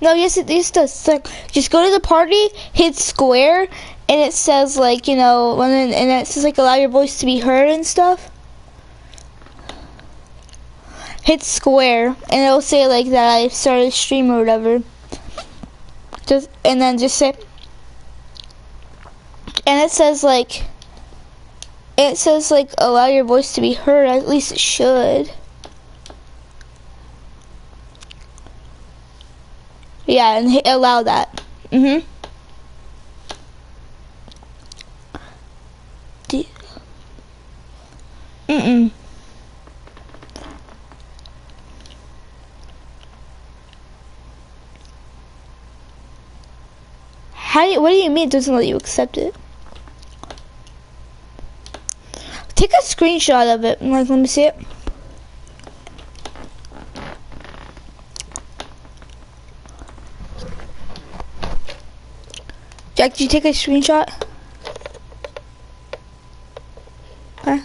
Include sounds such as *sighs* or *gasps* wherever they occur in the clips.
No, yes, it this does. Like just go to the party, hit square, and it says like you know, and it says like allow your voice to be heard and stuff. Hit square, and it'll say like that I started stream or whatever. Just and then just say, and it says like, it says like allow your voice to be heard. At least it should. Yeah, and hit allow that. Mhm. D- Mm-mm. How do you, what do you mean it doesn't let you accept it? Take a screenshot of it. Like, let me see it. Jack, did you take a screenshot? Okay.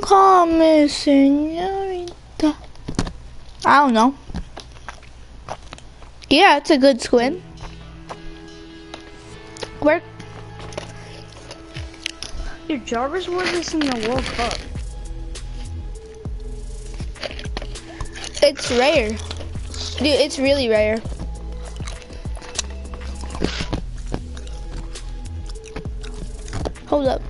Call me senorita. I don't know. Yeah, it's a good squid. Where? Dude, Jarvis won this in the World Cup. It's rare. Dude, it's really rare. Hold up.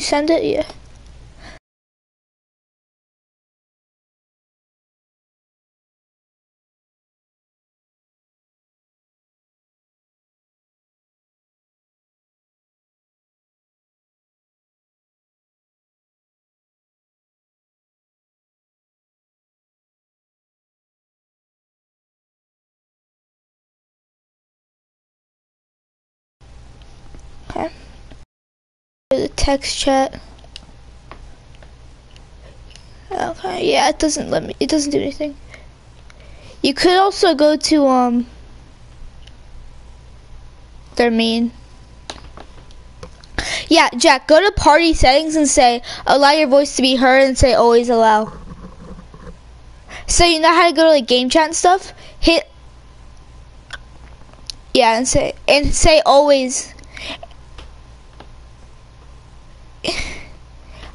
Did you send it? The text chat. Okay, yeah, it doesn't let me, it doesn't do anything. You could also go to, um, their main. Yeah, Jack, go to party settings and say, allow your voice to be heard and say always allow. So you know how to go to like game chat and stuff? Hit, yeah, and say, and say always.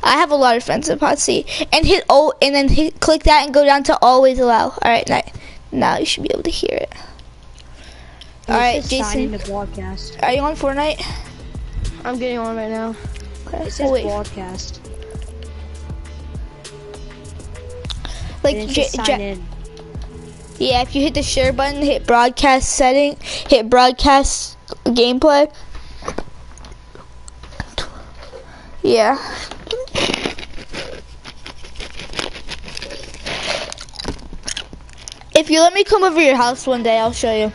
I have a lot of friends in Potsy. And hit O oh, and then hit click that and go down to always allow. Alright, now, now you should be able to hear it. Alright, It says sign Jason. broadcast. Are you on Fortnite? I'm getting on right now. Okay. It says oh, broadcast. Like J- sign J- in. yeah, if you hit the share button, hit broadcast setting, hit broadcast gameplay. Yeah. If you let me come over your house one day, I'll show you.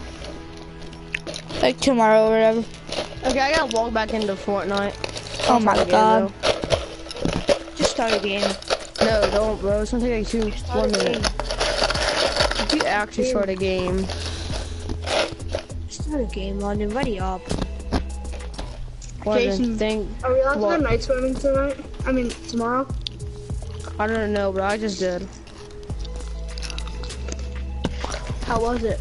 Like tomorrow or whatever. Okay, I gotta walk back into Fortnite. Oh I'll my try again, god. Just start a game. No, don't, bro. It's gonna take like two, one minute. If you actually start a game, Start a game, London. Ready up. What do Jason. you think? Are we allowed to go night swimming tonight? I mean, tomorrow? I don't know, but I just did. How was it?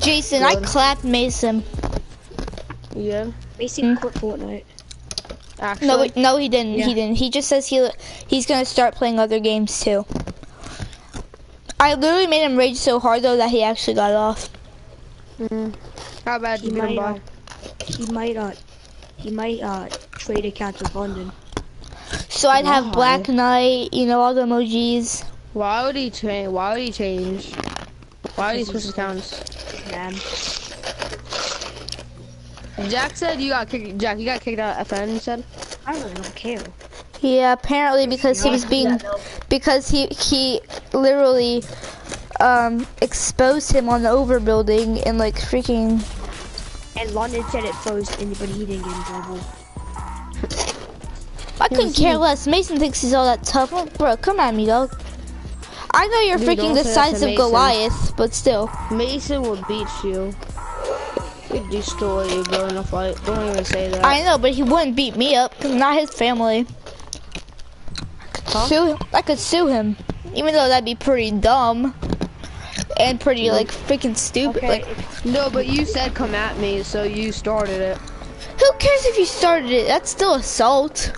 Jason, I clapped Mason. Yeah, Macy Hmm. quit Fortnite. actually. No, wait, no, he didn't. Yeah. He didn't. He just says he he's gonna start playing other games too. I literally made him rage so hard though that he actually got off. Mm. How bad He you get him might, by? uh, he might, uh, he might, uh, trade accounts with London. So I'd have Why? Black Knight, you know, all the emojis. Why would he change? Why would he change? Why would he switch accounts? Man. Jack said you got kicked. Jack, you got kicked out of FN. You said. I really don't care. Yeah, apparently because he was being, because he he literally um exposed him on the overbuilding and like freaking. And London said it first, and but he didn't get in trouble. I couldn't hmm. care less. Mason thinks he's all that tough. Well, bro, come at me, dog. I know you're Dude, freaking the size of Mason. Goliath, but still. Mason will beat you. He'd destroy you, bro, in a fight. Don't even say that. I know, but he wouldn't beat me up because not his family. i Huh? Sue him. I could sue him, even though that'd be pretty dumb and pretty like freaking stupid. Okay, Like, No, but you said come at me, so you started it. who cares if you started it? That's still assault.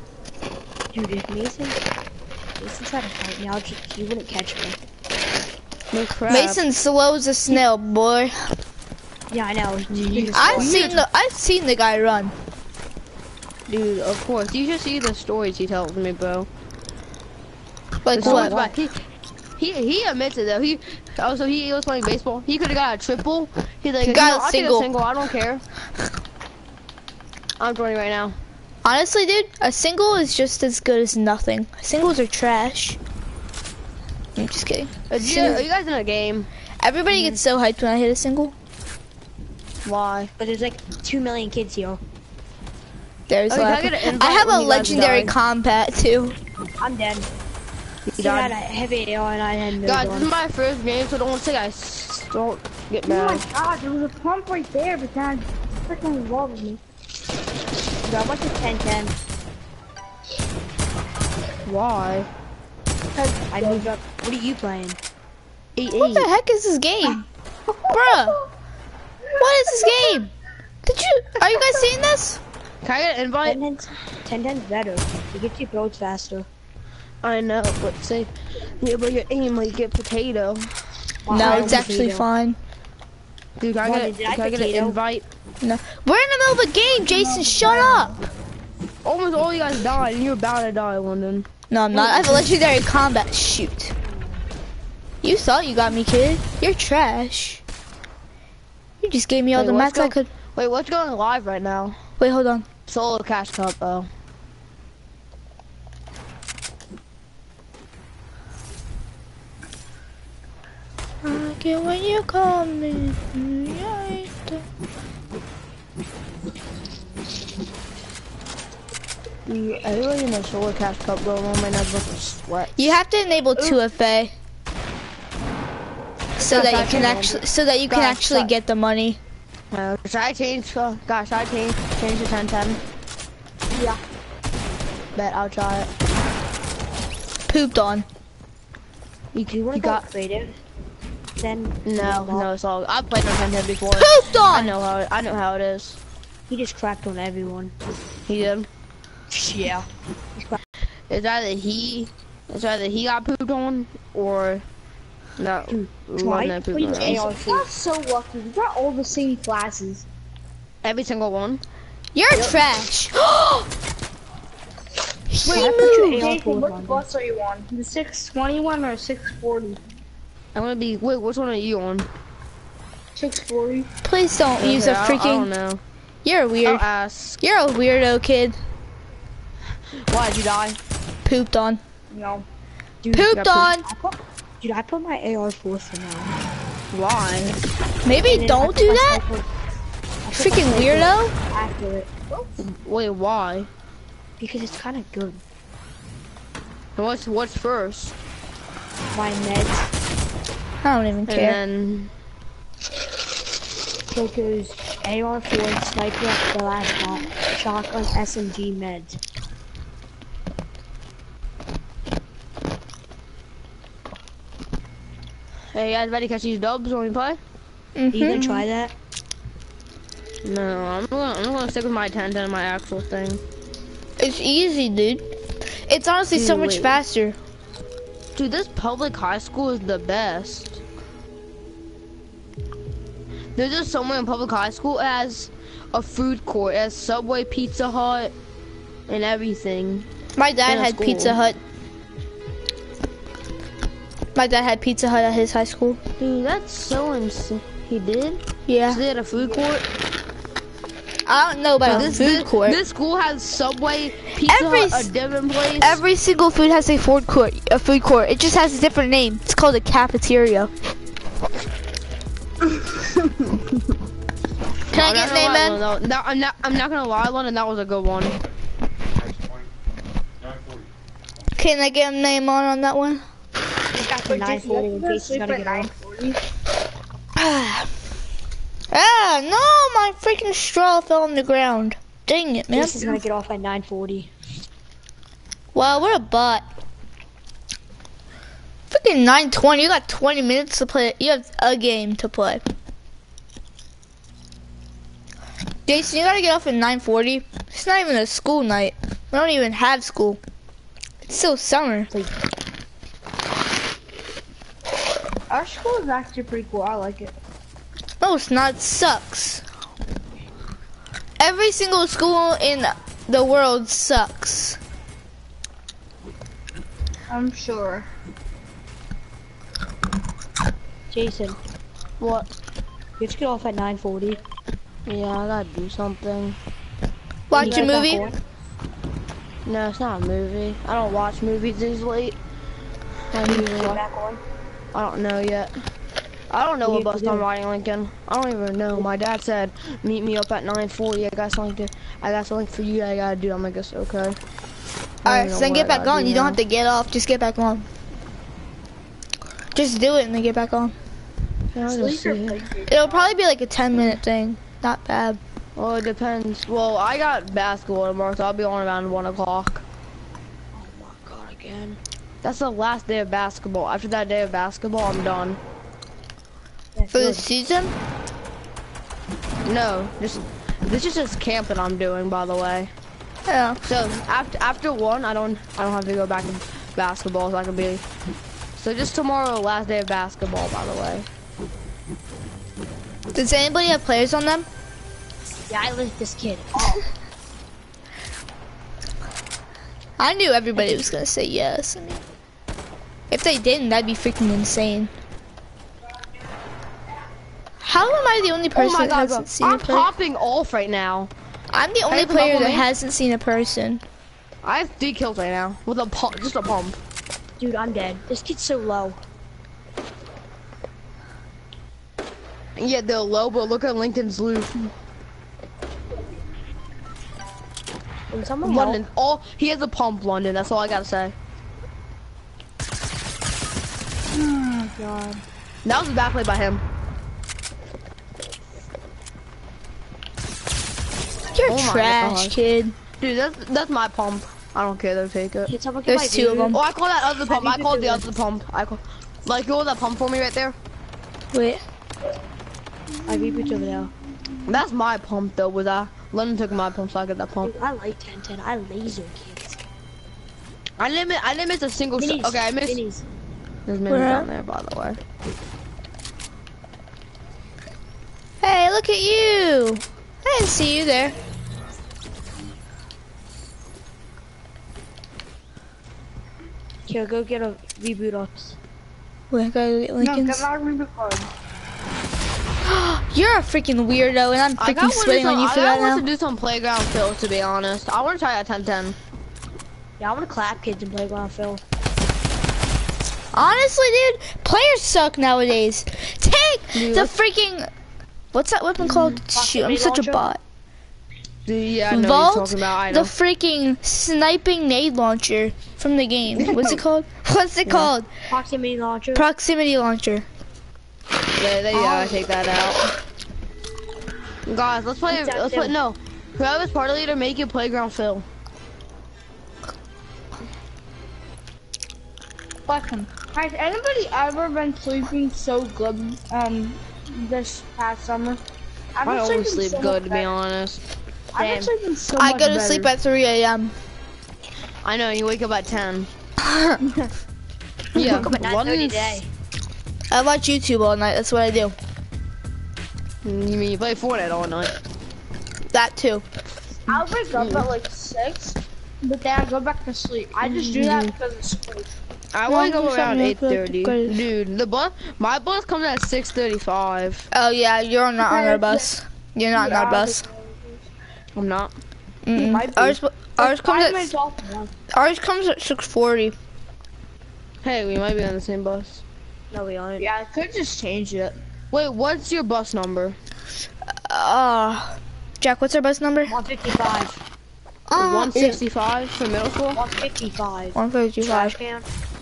dude, if Mason, Mason tried to fight me, I'll just, he wouldn't catch me. No crap. Mason slow as a snail, boy. Yeah, I know. I've seen the I've seen the guy run. Dude, of course. You should see the stories he tells me, bro. Like The what? about- He, he, he admits it though. He Oh, also he was playing baseball. He could have got a triple. He's like, He you got know, a I'll take single. a single. I don't care. I'm joining right now. Honestly, dude, a single is just as good as nothing. Singles are trash. I'm just kidding. Are you, are you guys in a game? Everybody gets so hyped when I hit a single. Why? But there's like two million kids here. There's Oh, I laughing. get an I have a legendary combat too. I'm dead. You She had a heavy AR and I had no Guys, this is my first game, so don't say I don't get mad. Oh my god, there was a pump right there, but then freaking loved me. Dude, I went to 10-10. Why? I moved up. What are you playing? Eight What eight. the heck is this game, *laughs* bruh? What is this game? Did you? Are you guys seeing this? Can I get an invite? 10-10's 10-10's better. It gets you builds faster. I know, but say, yeah, but your aim like get potato. No, it's am actually potato. fine. Dude, can I Why, get, did I can I get an invite? No, we're in the middle of a game, Jason. Shut up. Almost all you guys died, and you're about to die, London. No, I'm not. I have a legendary combat. Shoot. You thought you got me, kid. You're trash. You just gave me all Wait, the what's mats I could. Wait, what's going live right now? Wait, hold on. Solo cash cup, though. I get when you call me. Dude, everybody in the solo cash cup, bro, on my neck sweat. You have to enable 2FA. So that you can actually, so that you can actually get the money. Uh, should I change? Uh, gosh, I change? Change to 1010? Yeah. Bet I'll try it. Pooped on. You, you you go got? creative? Then No, no, it's all. I've played on 1010 before. Pooped on. I know how. It, I know how it is. he just cracked on everyone. He did. Yeah. It's either he, it's either he got pooped on, or no. try London pooped on A We got so lucky. We got all the same classes. Every single one. You're trash. *gasps* Wait, I put your moved. AR Jason, what bus are you on? The 621 or 640? I'm gonna be. Wait, which one are you on? 640. Please don't use a Okay, I- I don't freaking. know. You're I'll weird. ask. You're a weirdo kid. Why'd you die? Pooped on. No. Dude, Pooped got on. I put, dude, I put my AR fourth for now. Why? Maybe And don't do that. sniper- I put my Freaking weirdo. After it, Wait, why? because it's kind of good. What's what's first? My meds, I don't even And care. then so it AR four, sniper at the last shot, shotgun, SMG, meds. Hey, you guys ready to catch these dubs when we play? Are you Mhm. gonna try that? No, I'm gonna, I'm gonna stick with my 10 and my actual thing. It's easy, dude. It's honestly so much wait. faster. Dude, this public high school is the best. There's just someone in public high school has a food court, has Subway, Pizza Hut, and everything. My dad had school. Pizza Hut. My dad had Pizza Hut at his high school. Dude, that's so insane. He did? Yeah. So they had a food court? I don't know about This, food this, court. this school has Subway, Pizza Every Hut, s- a different place. Every single food has a food court. A food court. It just has a different name. It's called a cafeteria. Can I I'm get not name gonna lie, man? London, that- I'm not. I'm not gonna lie, London. That was a good one. Can I get a name on on that one? He's got *sighs* Ah, no! My freaking straw fell on the ground. Dang it, man. This is gonna get off at 940. Wow, what a bot. Freaking 920. You got 20 minutes to play. You have a game to play. Jason, you gotta get off at 940. It's not even a school night. We don't even have school. It's still summer. Our school is actually pretty cool. I like it. No, it's not. It sucks. Every single school in the world sucks. I'm sure. Jason, What? you have to get off at 940. Yeah, I gotta do something. Watch a movie. No, it's not a movie. I don't watch movies this late. I usually Go watch. back on. I don't know yet. I don't know What what do you have bus I'm riding, Lincoln. I don't even know. My dad said, meet me up at 9:40. I got something to. I got something for you. that I gotta do. I'm like, "Guess okay. Alright, so then get back on. do You don't have to get off. Just get back on. Just do it and then get back on. Yeah, I'll just Sleep or see. play It'll probably be like a 10 minute thing. Not bad. Well, it depends. Well, I got basketball tomorrow, so I'll be on around one o'clock. Oh my god, again. That's the last day of basketball. After that day of basketball, I'm done. That's For the season? No, just this is just camp that I'm doing, by the way. Yeah. So after after one, I don't I don't have to go back to basketball, so I can be. So just tomorrow, last day of basketball, by the way. Does anybody have players on them? Yeah, I like this kid. I knew everybody was gonna say yes. I mean, if they didn't, that'd be freaking insane. How am I the only Oh person my that god, bro. hasn't seen a I'm player? popping off right now. I'm the only you come player that me? hasn't seen a person. I have three kills right now with a pump, just a pump. Dude, I'm dead. This kid's so low. Yeah, they're low, but look at Lincoln's loot. Can someone help? London, all he has a pump, London. That's all I gotta say. Oh god. That was a bad play by him. You're Oh trash, kid. Dude, that's that's my pump. I don't care. They'll take it. Can There's my two of them. Oh, I call that other pump. I you called the doing? other pump. I call, like, you hold that pump for me right there. Wait. I reboot over there. That's my pump though. With that, London took my pump, so I get that pump. Dude, I like 1010. I laser kids. I didn't. mi- I didn't miss a single shot. Minis. Okay, I missed. Minis. There's minis Where down there, by the way. Hey, look at you. I didn't see you there. Here, go get a reboot ups. Wait, I gotta get No, get my reboot card. *gasps* You're a freaking weirdo, and I'm I freaking got to sweating on you I for got that to do some playground fills, to be honest. I want to try that 10-10. Yeah, I want to clap kids in playground fill. Honestly, dude, players suck nowadays. Take Dude, the freaking. What's that weapon called? Shoot, I'm grenade such a bot. Yeah, I know what Vault, you're talking about. I the freaking sniping nade launcher from the game. What's it *laughs* called? What's it called? Proximity launcher. Proximity launcher. Yeah, they gotta take that out. Guys, let's play. Who's that Let's play. Phil? No, whoever's party leader, make it playground fill. Question. Has anybody ever been sleeping so good um this past summer? I've I always sleep so good, to be honest. I've been so I go to better. sleep at 3 a.m. I know you wake up at 10. I *laughs* Yeah, Woke up at 9:30 London's- today. watch YouTube all night. That's what I do. Mm, you mean you play Fortnite all night? That too. I'll wake up at like six, but then I go back to sleep. I just do that mm-hmm. because of school. I want to go around 8.30. Dude, the bus, my bus comes at 6.35. Oh yeah, you're not on our bus. You're not yeah, on our bus. I'm not. Mm -mm. Ours, ours comes at, ours comes at 6.40. Hey, we might be on the same bus. No, we aren't. Yeah, I could just change it. Wait, what's your bus number? Uh, Jack, what's our bus number? 155. Uh, 165 yeah. for middle school? 155. 155.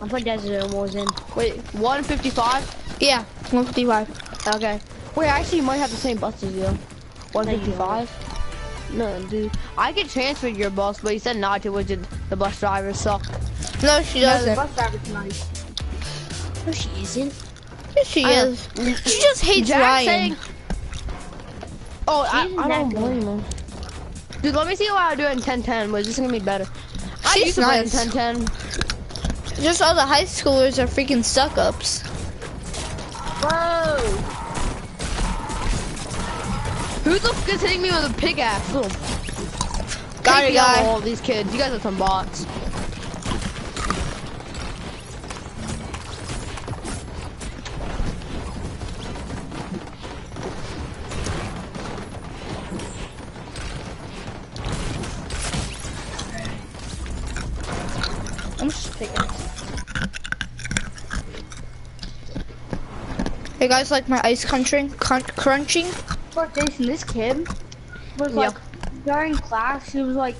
I put Desert Wars in. Wait, 155? Yeah, 155. Okay. Wait, I actually might have the same bus as you. 155? No, dude. I could transfer your bus, but you said not to, which the bus driver suck. No, she doesn't. the bus driver's nice. No, she isn't. Yes, she I is. Know. She just hates Jack Ryan. Saying, oh, I, I, don't blame her. Dude, let me see what I do in 1010, which is gonna be better. She's I used nice. to play in 1010. Just all the high schoolers are freaking suck-ups. Whoa! Who the f is hitting me with a pickaxe? Little Got Take it, me out, guy. All these kids, you guys are some bots. Hey guys, like my ice crunching, crunching? But Jason, this kid was Yeah. like during class. He was like,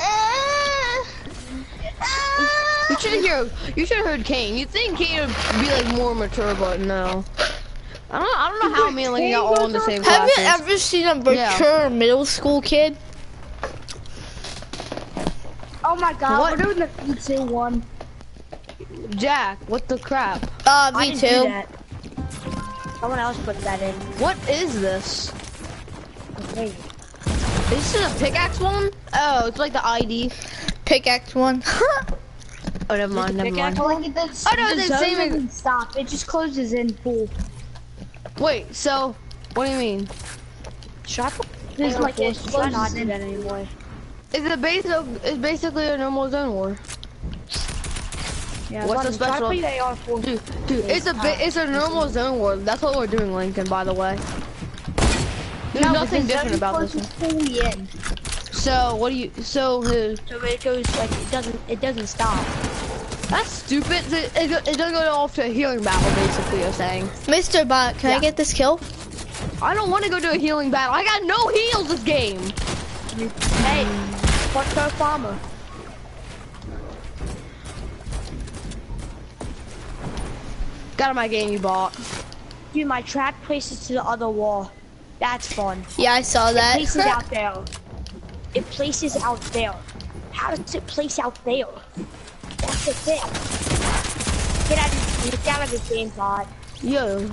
ah, ah. You should hear. You should have heard Kane. You'd think Kane would be like more mature, but no. I don't. I don't know how me and Lincoln got all in the same Have you ever seen a mature Yeah. middle school kid? "Oh my God, What? we're doing the pizza one." Jack, what the crap? Uh, I me didn't do too. that. Someone else put that in. What is this? Hey, Is this a pickaxe one? Oh, it's like the ID. Pickaxe one. *laughs* Oh, never mind. Never mind. But like it. Oh, no, the it's same as- doesn't stop. It just closes in full. Wait. So, what do you mean? shut up. There's like it Try not closes to do in. that anymore. Is it basic? It's basically a normal zone war. Yeah, What's the London, try to special? put your AR-4. Dude, dude, it's a bit. It's a normal zone war. That's what we're doing, Lincoln. By the way. There's No, nothing different about this. One. So, what do you? So, uh, So it goes like it doesn't it doesn't stop. that's stupid. It, it, it doesn't go off to a healing battle. Basically, you're saying. Mr. Bot, can I get this kill? I don't want to go to a healing battle. I got no heals this game. Hey, what's our farmer? Got my game you bought. Dude, my trap places to the other wall. That's fun. Yeah, I saw that. Places *laughs* out there. It places out there. How does it place out there? That's the thing. Get out of get out of this game, God. Yo.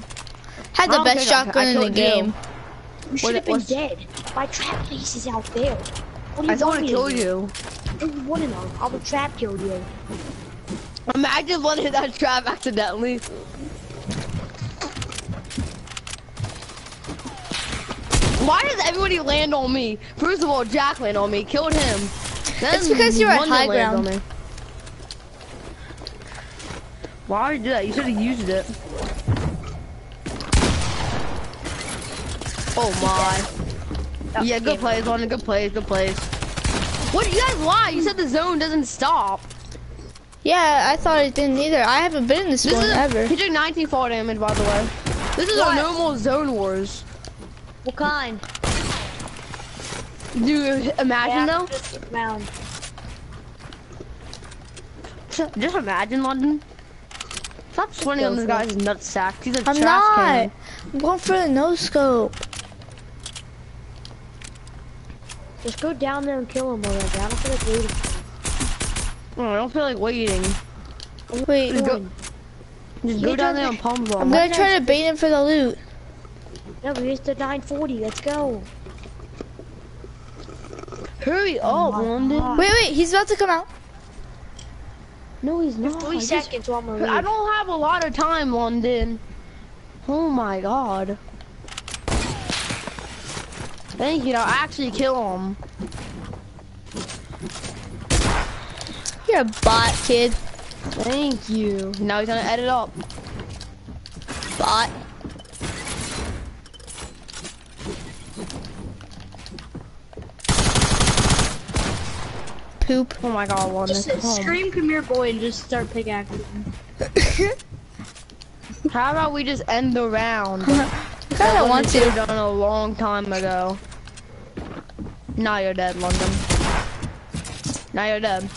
Had the best I- shotgun I in the killed you. game. You should have been dead. My trap place is out there. What do you I don't want to kill you. What do you want to know? I will trap kill you. Imagine hit that trap accidentally. Why does everybody land on me? First of all, Jack landed on me, killed him. Then It's because you're at high ground. Why would you do that? You should have used it. Oh my. Yeah, good plays, London. Good plays, good plays. What? You guys lie. You said the zone doesn't stop. Yeah, I thought it didn't either. I haven't been in this, This one is ever. he took 19 fall damage, by the way. This is What? our normal zone wars. What kind? Dude, imagine though. Just. Just imagine London. Stop sweating on this guy's nutsack. He's a I'm trash not. can. I'm going for the no scope. Just go down there and kill him already. I don't feel like waiting. Oh, I don't feel like waiting. Wait, Just go, just go down there and pump I'm gonna try to bait him for the loot. No, but here's the 940. Let's go. Hurry up, London. Wait, wait, he's about to come out. No, he's not. Three I just- seconds while I'm I don't have a lot of time, London. Oh my god. Thank you. I'll actually kill him. You're a bot, kid. Thank you. Now he's gonna edit up. Bot. Poop. Oh my god, one. Just come scream, come here, boy, and just start pickaxing. *laughs* How about we just end the round? I *laughs* kinda want to. done a long time ago. Now you're dead, London. Now you're dead.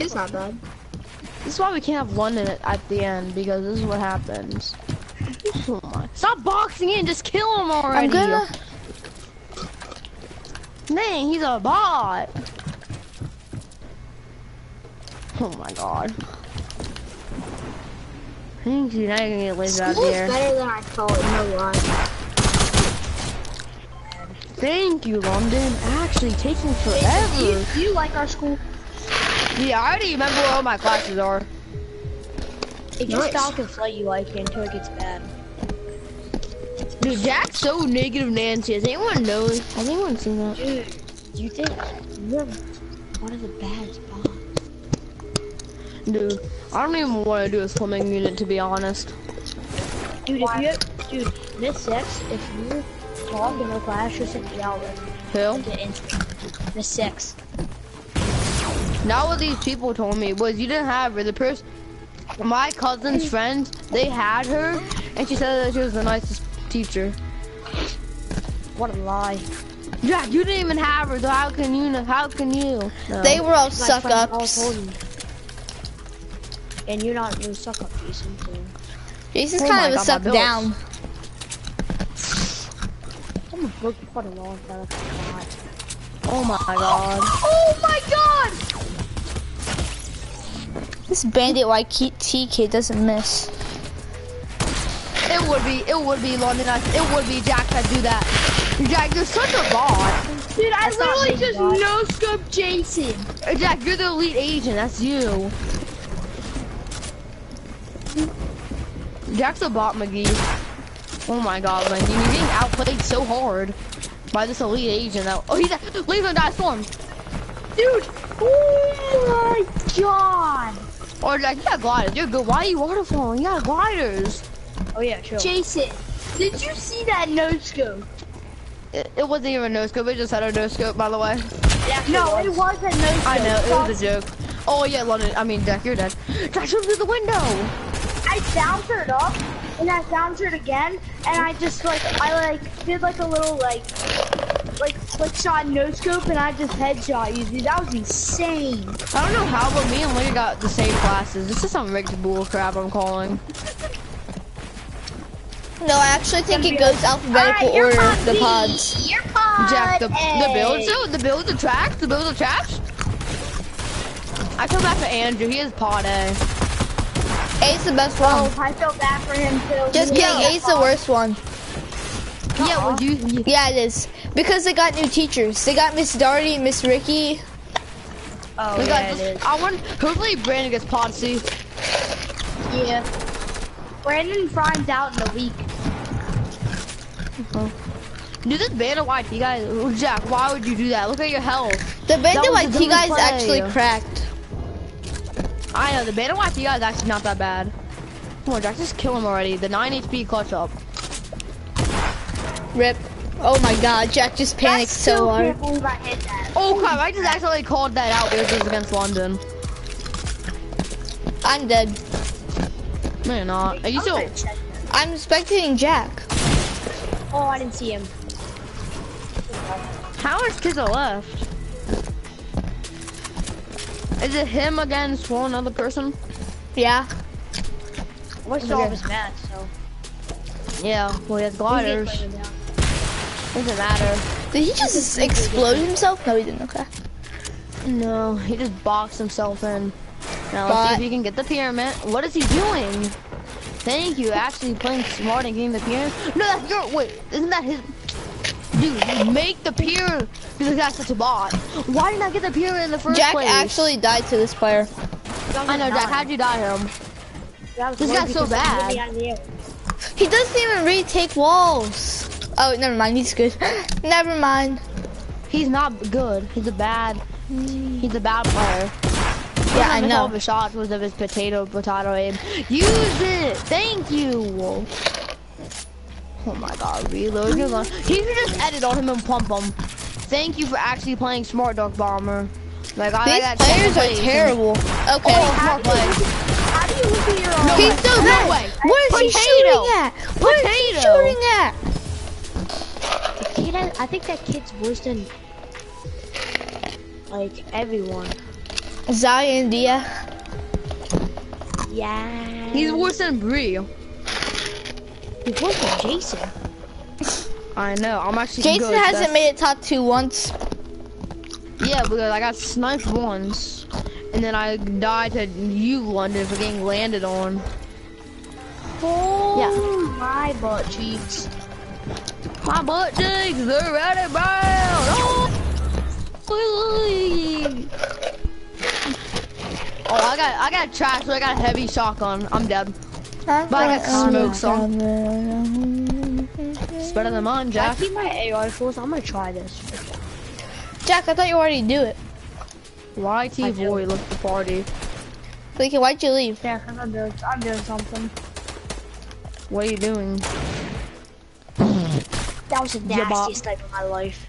It's not bad. This is why we can't have London at, at the end because this is what happens. Oh my. Stop boxing in, just kill him already. I'm gonna. Dang, he's a bot. Oh my god. Thank you, now you're gonna get lazy out here. better than I thought, no lie. Thank you, London. Actually, taking Do forever. you, do you like our school? Yeah, I already remember where all my classes are. If It just Falcons let you like it until it gets bad. Dude, Jack's so negative Nancy. Has anyone knows? Has anyone seen that? Dude, do you think you're one of the bad spots? Dude, I don't even want to do a swimming unit to be honest. Dude, if you, dude, Miss Six, if you talk in no class, she'll send you out with Who? the. Miss Six. Now what these people told me was you didn't have her. The person, my cousin's friends, they had her, and she said that she was the nicest teacher. What a lie. Yeah, you didn't even have her, so how can you? know- How can you? No. They were all My suck all ups. And you're not no suck up, Jason. so- Jason's Oh kind of a God, my suck down. I'm a book for the long time. oh my god. Oh my god! This bandit YT kid doesn't miss. It would be. It would be London. I- It would be Jack that do that. Jack, you're such a bot. Dude, I That's not literally just God. no scope Jason. Uh, Jack, you're the elite agent. That's you. Jack's a bot, McGee. Oh my god, McGee. You're getting outplayed so hard by this elite agent. That, oh, he's at, leave him die storm. Dude, oh my god. Or Jack, you got gliders. You're good. Why are you waterfalling? You got gliders. Oh yeah, chill. Jason, did you see that no scope? It, it wasn't even a no scope. It just had a no scope, by the way. No, it wasn't no scope. I know. It was a joke. Oh yeah, London. I mean, Jack, you're dead. Jack, jump through the window. I bounced it up, and I bounced it again, and I just like I like did like a little like like like shot no scope, and I just headshot you, dude. That was insane. I don't know how, but me and Leah got the same classes. This is some rigged bull crap I'm calling. No, I actually think it goes alphabetical Alright, your order, pod the pods. Your pod Jack, the, the eh. A. builds, though, the builds, the tracks, the builds, the tracks. I come back for Andrew. He is pod A. A's the best Oh, one. I feel bad for him too. Just kidding, was A's the worst one. Yeah, well, you, you Yeah, it is. Because they got new teachers. They got Miss Darty, Miss Ricky. Oh we yeah, got. it is. I want. Hopefully, Brandon gets pod Yeah. Brandon finds out in a week. Uh-huh. Dude, this band of YT guys, oh, Jack, why would you do that? Look at your health. The Bandit was a YT guy's play. actually cracked. I know, the band of YT guy is actually not that bad. Come on, Jack, just kill him already. The 9 HP clutch up. Rip. Oh my god, Jack just panicked so hard. can't believe I hit that. Oh crap, I just accidentally called that out because it was against London. I'm dead. No, you're not. Are you still? I'm spectating Jack. Oh, I didn't see him. How kids are left? Is it him against one other person? Yeah. I saw his match, so. Yeah, well, he has gliders. Doesn't matter. Did he just explode himself? No, he didn't. Okay. No, he just boxed himself in. Now let's see if But- he can get the pyramid. What is he doing? Thank you, actually playing smart and getting the pyramid. No, that's your, wait, isn't that his? Dude, make the pier because that's such a bot. Why didn't I get the pyramid in the first Jack place? Jack actually died to this player. I know, Jack, how'd you die him? This low guy's so because he hit me bad. out of the air. He doesn't even retake walls. Oh, never mind. He's good. *gasps* never mind. He's not good. He's a bad, he's a bad player. Yeah, I know. of his shots was of his potato, potato aim. Use it! Thank you! Oh my god, reload your gun. He should just edit on him and pump him. thank you for actually playing smart, Dark Bomber. Like I These got players are terrible. Okay. Oh, smart play. How do you look at your No, own? He's still No way. What is he shooting at? What is he Potato. shooting at? Kid, I, I think that kid's worse than like everyone. Zaya India. Yeah. He's worse than Bree. He's worse than Jason. *laughs* I know. I'm actually Jason good. hasn't That's- made it top two once. Yeah, because I got sniped once, and then I died to you, London, for getting landed on. Oh my butt cheeks. My butt cheeks, they're ready brown. Oh, oh, I got, I got trash, so I got a heavy shotgun. I'm dead. But I got smokes oh, on. It's better than mine, Jack. I keep my AR rifles. I'm gonna try this. Jack, I thought you already do it. YT I do. boy left the party. Like, why'd you leave? Yeah, cause I'm doing, I'm doing something. What are you doing? That was the Yeah, nastiest snipe of my life.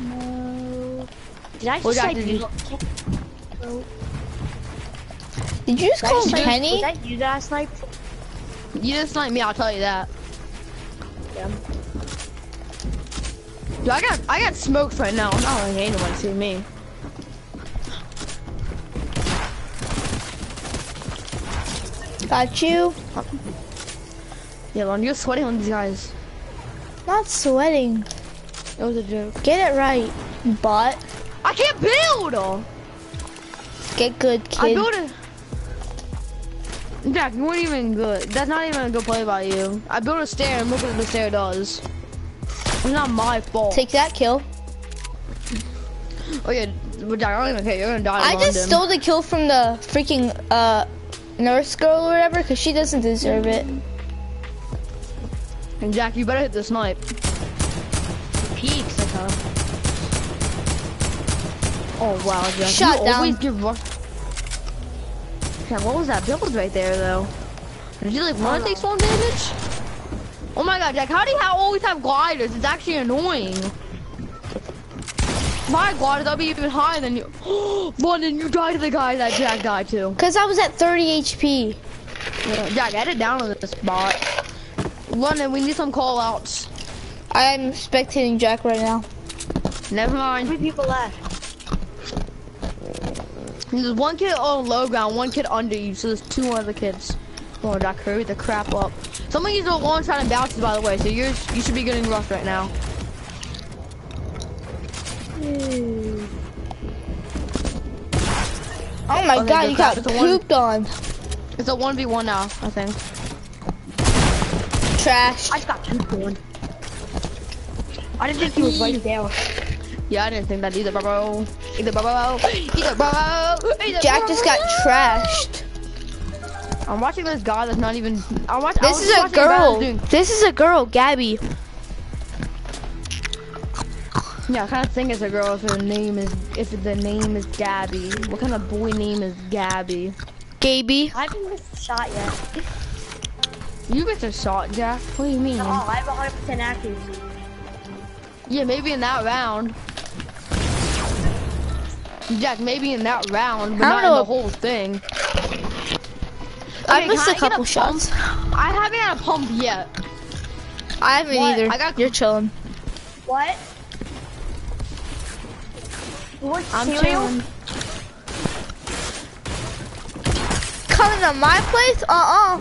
No. Did I just snipe did you? Did you just Did call him Kenny? Was that you that I sniped? You didn't snipe me, I'll tell you that. Yeah. Dude, I got, I got smokes right now. I'm not letting anyone see me. Got you. Yeah, Lon, you're sweating on these guys. Not sweating. It was a joke. Get it right, bot. I can't build! Get good, kid. I built it. Jack, you weren't even good. That's not even a good play by you. I built a stair and look what the stair does. It's not my fault. Take that kill. oh yeah, but Jack, I don't even care. You're gonna die. I just London. stole the kill from the freaking uh nurse girl or whatever because she doesn't deserve it. And Jack, you better hit the snipe. Peaks, like huh? Oh wow, Jack. Shot you down. always give rush. Jack, what was that build right there though? Did you like want to take storm damage? Oh my god, Jack, how do you ha- always have gliders? It's actually annoying. My gliders, I'll be even higher than you. *gasps* London, you died to the guy that Jack died to. Cause I was at 30 HP. Yeah, Jack, edit down on this spot. London, we need some call outs. I'm spectating Jack right now. Never How mind. many people left? There's one kid on low ground, one kid under you, so there's two other kids. Oh, Jack, hurry the crap up. Some of these are long shot and bounces, by the way, so you're you should be getting rough right now. Hmm. Oh my Okay, god, you got a pooped on. It's a 1v1 now, I think. Trash. I just got two going. I didn't think he was right there. Yeah, I didn't think that either, bro. Either, bro. *gasps* Either, bro. Either, Jack just got trashed. I'm watching this guy that's not even. I'm watching. This is a watching guy that's girl. This is a girl, Gabby. Yeah, I kind of think it's a girl if her name is if the name is Gabby. What kind of boy name is Gabby? Gabby. I haven't missed a shot yet. You get a shot, Jack. What do you mean? Oh, I have 100% accuracy. Yeah, maybe in that round. Jack, maybe in that round, but I not don't in the whole thing. I Okay, missed can a I couple pump? shots. I haven't had a pump yet. I haven't What? either. I got- You're chilling. What? You I'm chilling. Coming to my place? Uh-uh.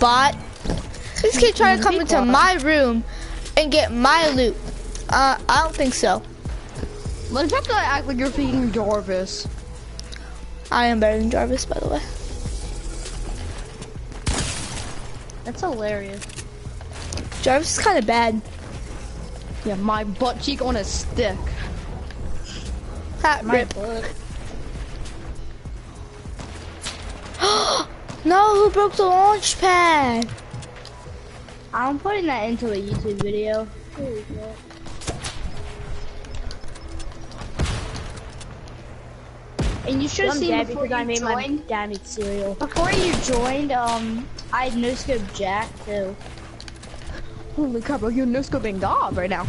Bot. This kid trying to come into my room and get my loot. Uh, I don't think so. Let's have to act like you're feeding Jarvis. I am better than Jarvis, by the way. That's hilarious. Jarvis is kind of bad. Yeah, my butt cheek on a stick. That rip. *gasps* no, who broke the launch pad? I'm putting that into a YouTube video. And you should have seen before because I you made my joined. damaged cereal. Before you joined, um, I had no scope Jack too. Holy crap, bro, you're no scoping God right now.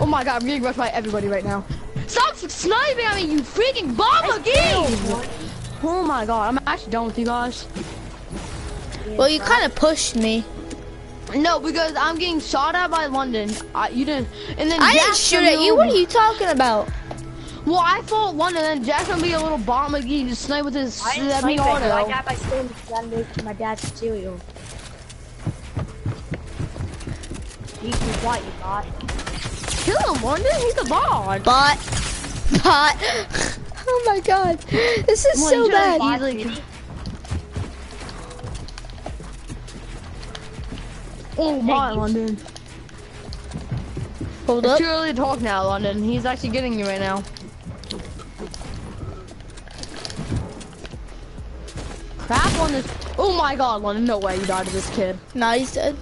Oh my god, I'm getting rushed by everybody right now. Stop sniping at me, you freaking bomb again! Oh my god, I'm actually done with you guys. Well, you kind of pushed me. No, because I'm getting shot at by London. I, you didn't, and then I didn't shoot at you. What are you talking about? Well, I fought London, and then Jackson be a little bomb again, just snipe with his I didn't semi snipe it, but I auto. got my phone because I made my dad's cereal. You can what you bought. Kill him, London. He's a bot. Bot. Bot. *laughs* Oh my god. This is Come on, so you try to bad. easily- Did? Oh my, London. Hold It's up. too early to talk now, London. He's actually getting you right now. Crap on this. Oh my god, London. No way you died to this kid. Nah, he's dead.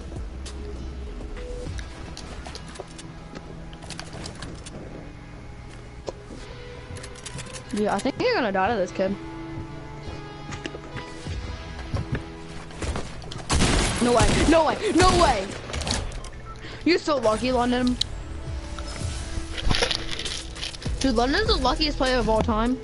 Yeah, I think you're gonna die to this kid. No way, no way, no way! You're so lucky, London. Dude, London's the luckiest player of all time.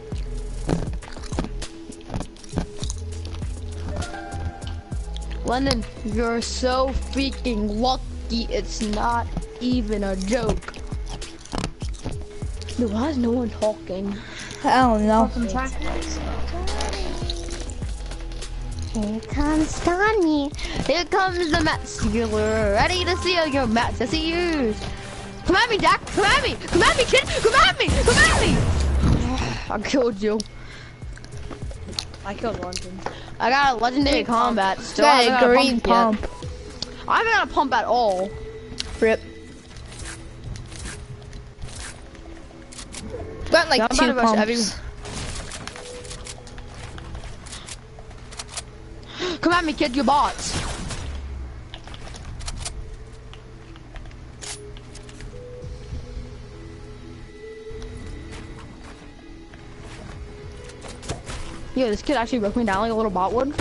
London, you're so freaking lucky, it's not even a joke. Dude, why is no one talking? I don't. Here comes Tommy. Here comes the Met Stealer. Ready to seal your Mets. I see you. Come at me, Jack. Come at me. Come at me, kid. Come at me. Come at me. *sighs* I killed you. I killed London. I got a legendary combat. Still Got a green pump. yet. pump. I haven't got a pump at all. Rip. Got like Yeah, two pumps. every- Come at me, kid. You bots. Yo, this kid actually broke me down like a little bot would. It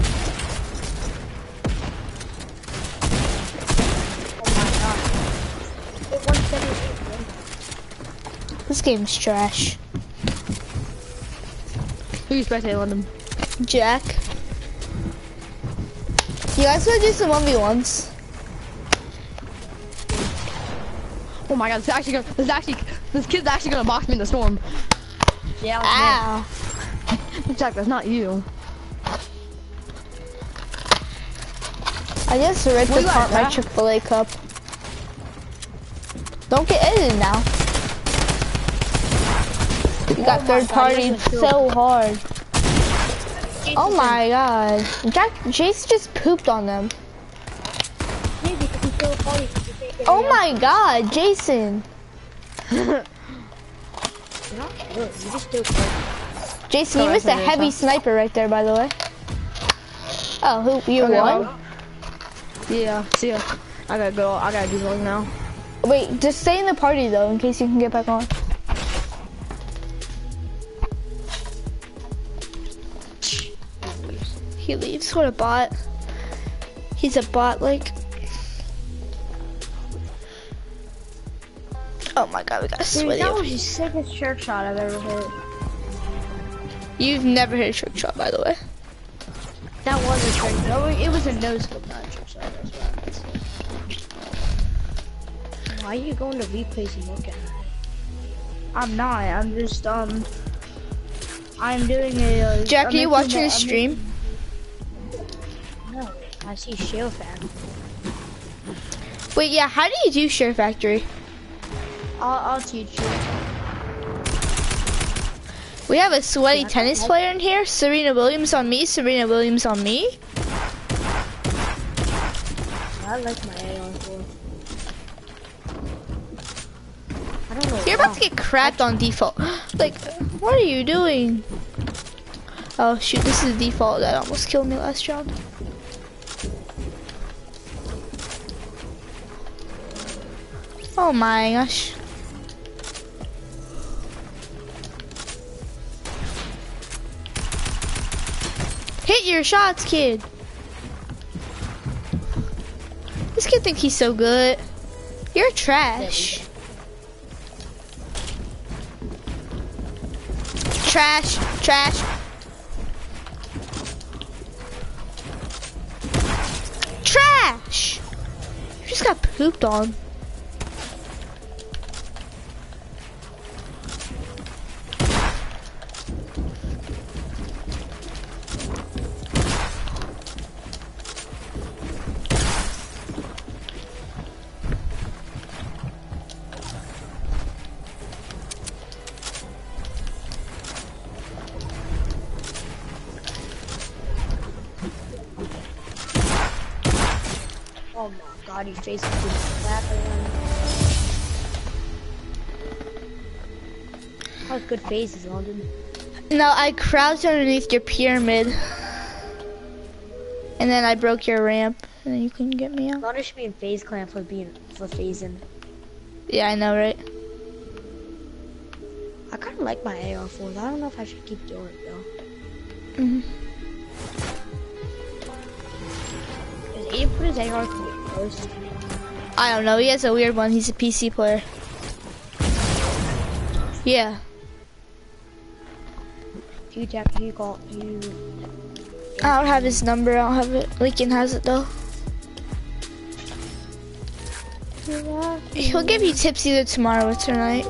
178. This game's trash. Who you on London? Jack. You guys wanna do some 1v1s? Oh my god, this is actually gonna, this is actually, this kid's actually gonna box me in the storm. Yeah, it Ow. *laughs* Jack, that's not you. I just ripped What do you apart got, my Jack? Chick-fil-A cup. Don't get edited now. You got Oh third God, party you guys are so hard. me. Oh my god. Jack, Jace just pooped on them. Yeah, because he's so funny, because he can't get Oh it my god, Jason. You're. You just do it. Jason, you missed a heavy sorry. sniper right there, by the way. Oh, who, you Okay, won? well, Yeah, see ya. I gotta go, I gotta do something now. Wait, just stay in the party though, in case you can get back on. He leaves. What a bot. He's a bot, like. Oh my god, we got Dude, sweaty. that was the sickest trick shot I've ever hit. You've never hit a trick shot, by the way. That was a trick. No, it was a no scope, not a trick shot. That's what I meant to say. Why are you going to replays and looking? I'm not. I'm just um. I'm doing a. Uh, Jack, I'm are you watching a- the I'm stream? No, I see Shale fan. Wait, yeah, how do you do Share Factory? I'll, I'll teach you. We have a sweaty tennis player in here. Serena Williams on me, Serena Williams on me. I like my AR4. I don't know. You're about to get crapped on default. *gasps* like, what are you doing? Oh shoot, this is default. That almost killed me last round. Oh my gosh. Hit your shots, kid. This kid thinks he's so good. You're trash. Trash, trash. Trash! You just got pooped on. God, your face is just flapping. That was good phases, London. No, I crouched underneath your pyramid. And then I broke your ramp, and then you couldn't get me out. London should be in phase clan for being for phasing. Yeah, I know, right? I kind of like my AR4. I don't know if I should keep doing it though. hmm Is Aiden put his AR4 first? I don't know. He has a weird one. He's a PC player. Yeah. If you tap, you call, you. I don't have his number. I don't have it. Lincoln has it though. He'll give you tips either tomorrow or tonight.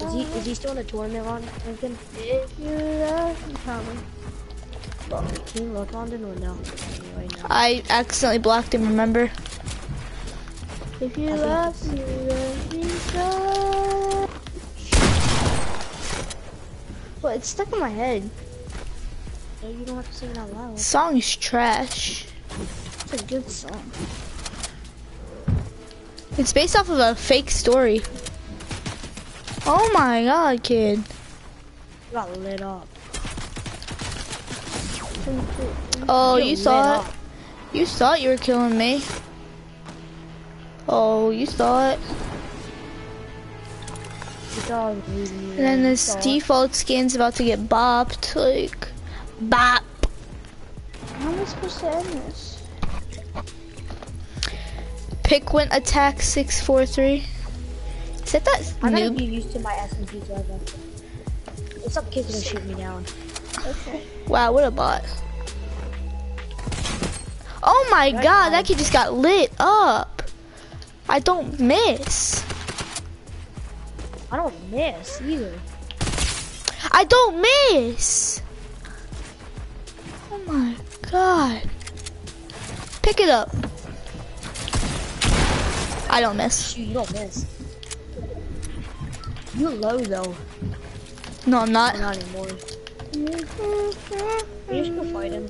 Is he is he still in the tournament, Lon- Lincoln? If you love me, probably. Well, Can you look no? Right now. I accidentally blocked him. Remember? If you I love me, love me so. Well, it's stuck in my head. No, you don't have to sing it out loud. Song is trash. It's a good song. It's based off of a fake story. Oh my god, kid. You got lit up. Oh, You're you saw it. You thought you were killing me. Oh, you saw it. Thought I was leaving you And then this default skin's about to get bopped. Like, bop. How am I supposed to end this? Pick Pickwin attack 643. Is that that I gotta noob? be used to my SMG driver. What's up, kids gonna shoot me down? Okay. Wow, what a bot. Oh my god, that kid just got lit up. I don't miss. I don't miss either. I don't miss. Oh my god. Pick it up. I don't miss. Shoot, you don't miss. You're low though. No, I'm not. Not anymore. You just go fight him.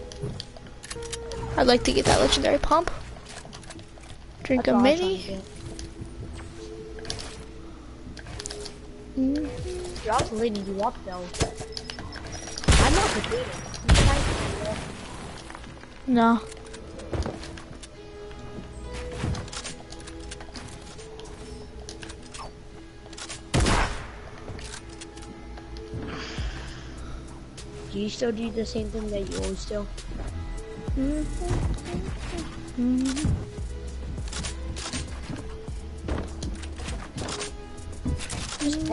I'd like to get that legendary pump. Drink That's a mini. trying to get. Mm-hmm. You're also leading you up though. I'm not the leader. I'm trying to be up. No. Do you still do the same thing that you always do? Mm-hmm. Mm-hmm. Just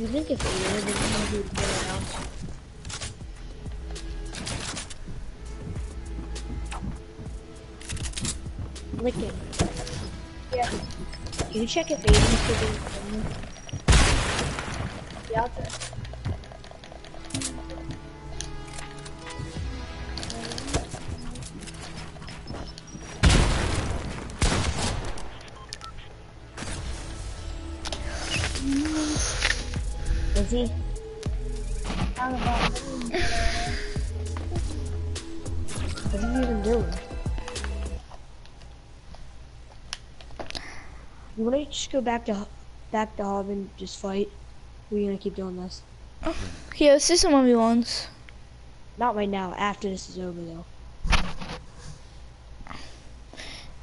you think if we? Licking. Yeah. Can you check if Aiden's still being? Yeah, I'll check. Is he? What are you even doing? You wanna just go back to back to hub and just fight? We're gonna keep doing this? Oh, yeah, let's do some 1v1s. Not right now, after this is over though.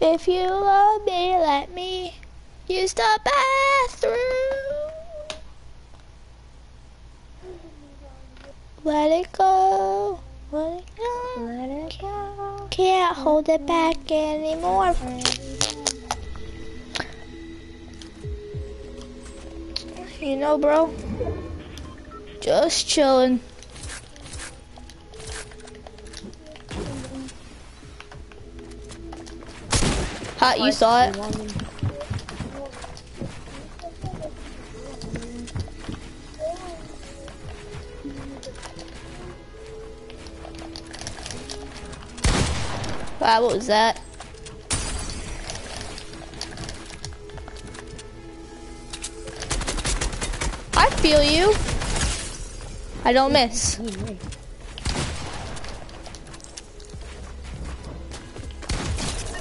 If you love me, let me use the bathroom. Let it go. Let it go. Let it go. Can't hold it back anymore. You know, bro. Just chilling. Hot, you saw it? Wow, what was that? I feel you. I don't miss.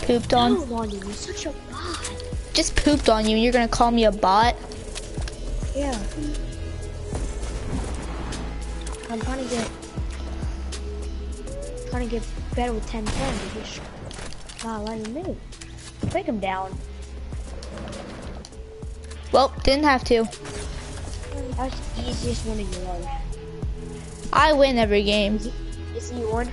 Pooped on. Lonnie, you're such a bot. Just pooped on you. You're gonna call me a bot? Yeah. I'm trying to get trying to get better with 10 10 but he's not letting me. Take him down. Well, didn't have to. That was the easiest one in your life. I win every game. Is he one?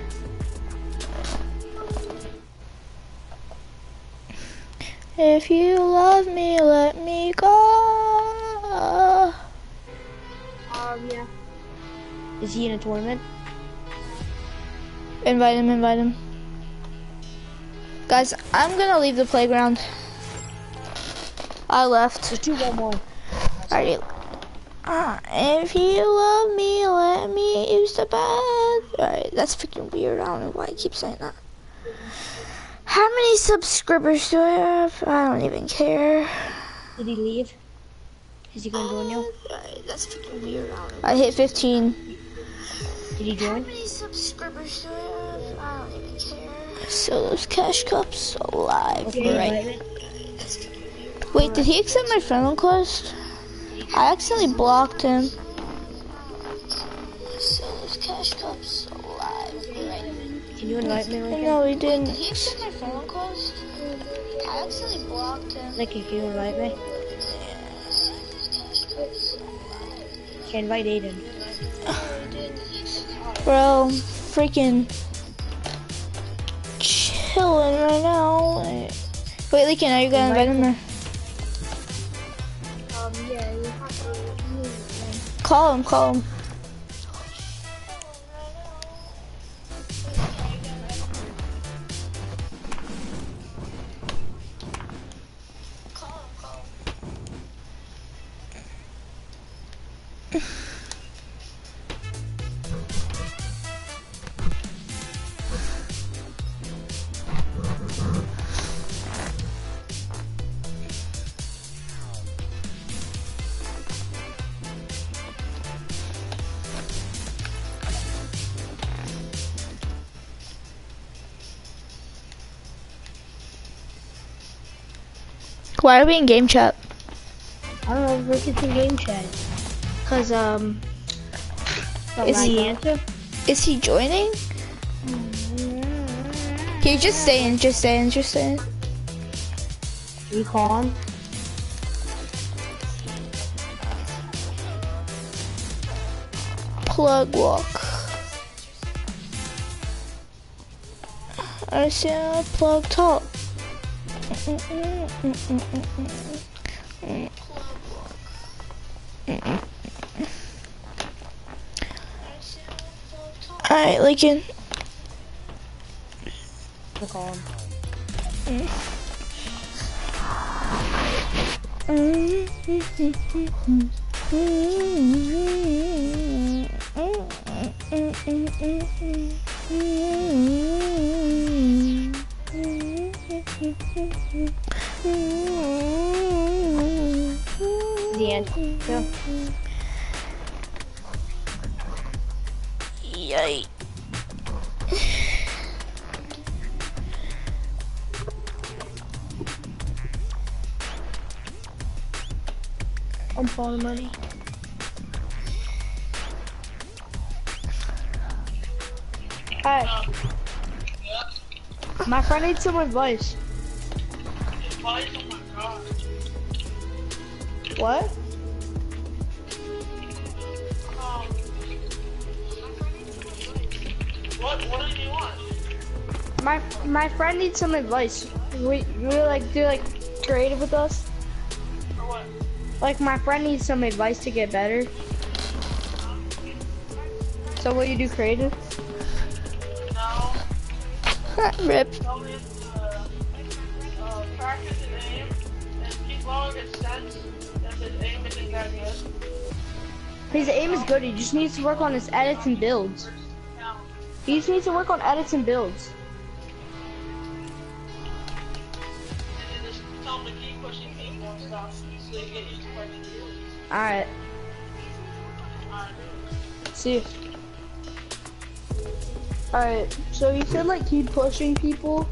If you love me, let me go. Um, yeah. Is he in a tournament? Invite him, invite him. Guys, I'm gonna leave the playground. I left. Do one more. Already. Ah, if you love me, let me use the bath. Alright, that's freaking weird. I don't know why I keep saying that. How many subscribers do I have? I don't even care. Did he leave? Is he gonna join you? Alright, that's freaking weird. I, don't. I hit 15. Did he join? many subscribers do I have? I don't even care. So those cash cups alive, Okay, right? Wait, did he accept my friend request? I accidentally blocked him. So those cash cups alive, right? Can you invite me, Lincoln? No, he didn't. Did he accept my phone calls? I accidentally blocked him. Lincoln, can you invite me? Can invite Aiden. Bro, freaking chilling right now. Wait, Lincoln, are you gonna invite him or? Um, yeah, you have to Call him, call him. Why are we in game chat? I don't know, look at the game chat. Cause, um... Is he- answer? Is he joining? He's just saying, just saying, just saying. You call him? Plug walk. I see a plug talk. Alright, Lincoln. You call him. I'm falling money. Hey. My friend needs some advice. What? What, what do you want? My my friend needs some advice. We we like do like creative with us. Like my friend needs some advice to get better. So will you do creative? No. *laughs* Rip. Tell me practice and aim, and keep long gets sense that his aim isn't good. His aim is good. He just needs to work on his edits and builds. He just needs to work on edits and builds. See. Alright, so you said like keep pushing people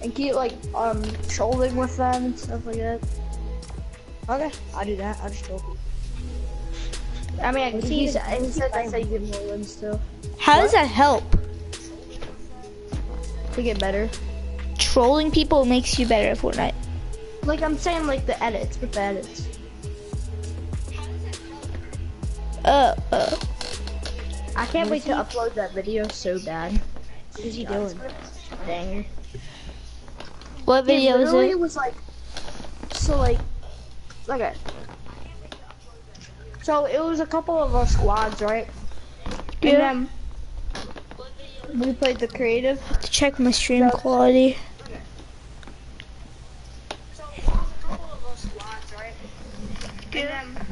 and keep like um trolling with them and stuff like that. Okay, I'll do that. I'll just troll people. I mean, I, he, said, he said that's how you get more wins too. How does that help? To get better. Trolling people makes you better at Fortnite. Like I'm saying, like the edits with the edits. Uh, uh. I can't wait to upload that video so bad. What is he doing? Danger. What video is literally it? was like, so like, okay. So it was a couple of our squads, right? Yeah. And then we played the creative. To check my stream quality. So it was a couple of our squads, right? And then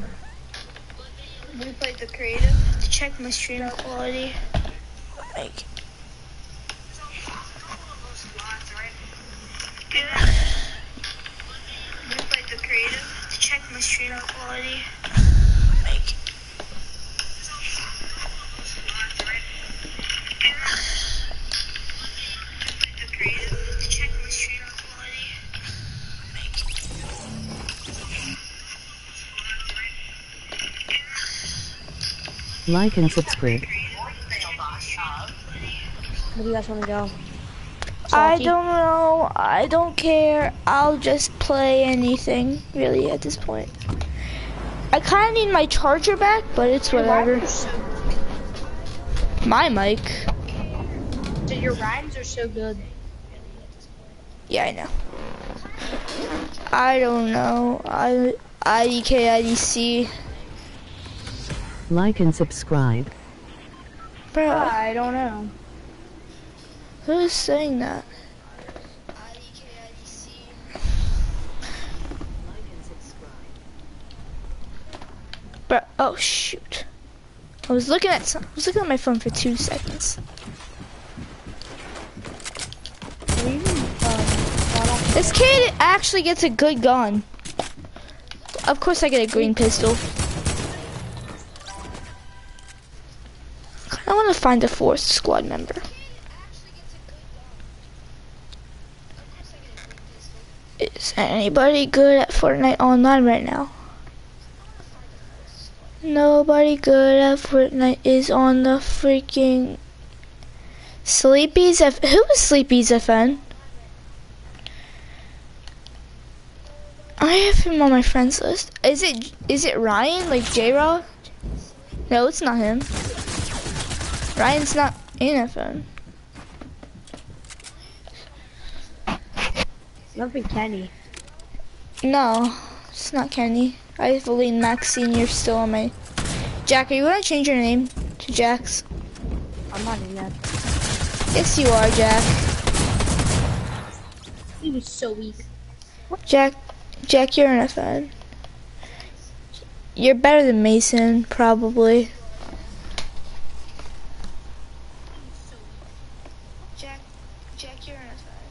we played the creative. To check my stream quality. Like and subscribe. Where do you guys want to go? I don't know. I don't care. I'll just play anything, really, at this point. I kind of need my charger back, but it's whatever. My mic. So your rhymes are so good. Yeah, I know. I don't know. I IDK IDC. Like and subscribe. Bro, I don't know. who's saying that? Bro, oh shoot. I was looking at some, I was looking at my phone for two seconds. This kid actually gets a good gun. Of course I get a green pistol. I want to find a fourth squad member. Is anybody good at Fortnite Online right now? Nobody good at Fortnite is on the freaking Sleepy's F. Who is Sleepy's FN? I have him on my friends list. Is it is it Ryan like J Rock? No, it's not him. Ryan's not in FN. Must be Kenny. No, it's not Kenny. I believe Max Senior still on my. Jack, are you gonna change your name to Jax? I'm not in that. Yes, you are, Jack. He was so weak. Jack, Jack, you're an FN. You're better than Mason, probably. Jack, Jack, you're an FN.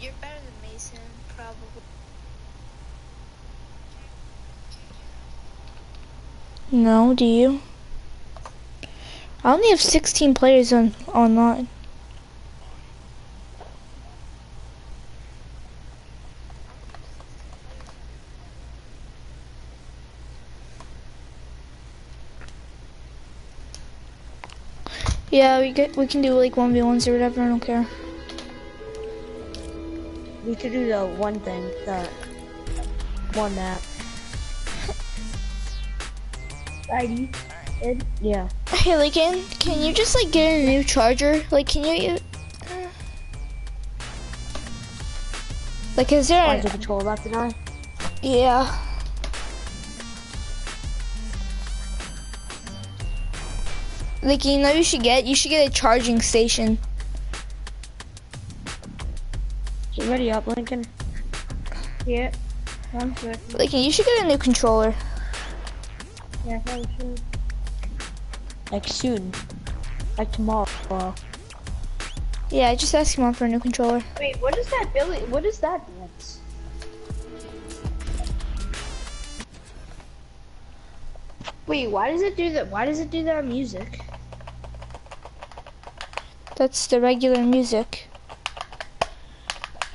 You're better than Mason, probably. No, do you? I only have 16 players on online. Yeah, we get we can do like one v ones or whatever. I don't care. We could do the one thing, the one map. ID. Ed. Yeah. Hey, Lincoln, can you just like get a new charger? Like, can you? Like, is there? Why A, is the control left yeah. Like, you know, you should get you should get a charging station. Get ready up, Lincoln. Yeah. One second. Like, you should get a new controller. Yeah, probably should. Like soon. Like tomorrow. Yeah, I just ask mom for a new controller. Wait, what is that Billy? What is that dance? Wait, why does it do that? Why does it do that music? That's the regular music.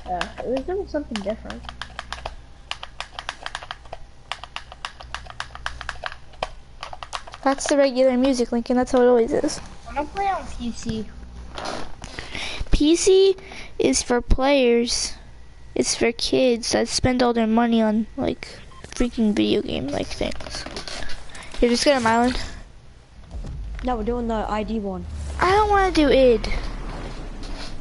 Uh, it was doing something different. That's the regular music, Lincoln. That's how it always is. I'm gonna play on PC. PC is for players. It's for kids that spend all their money on like freaking video game like things. You're just gonna island. No, we're doing the ID one. I don't want to do id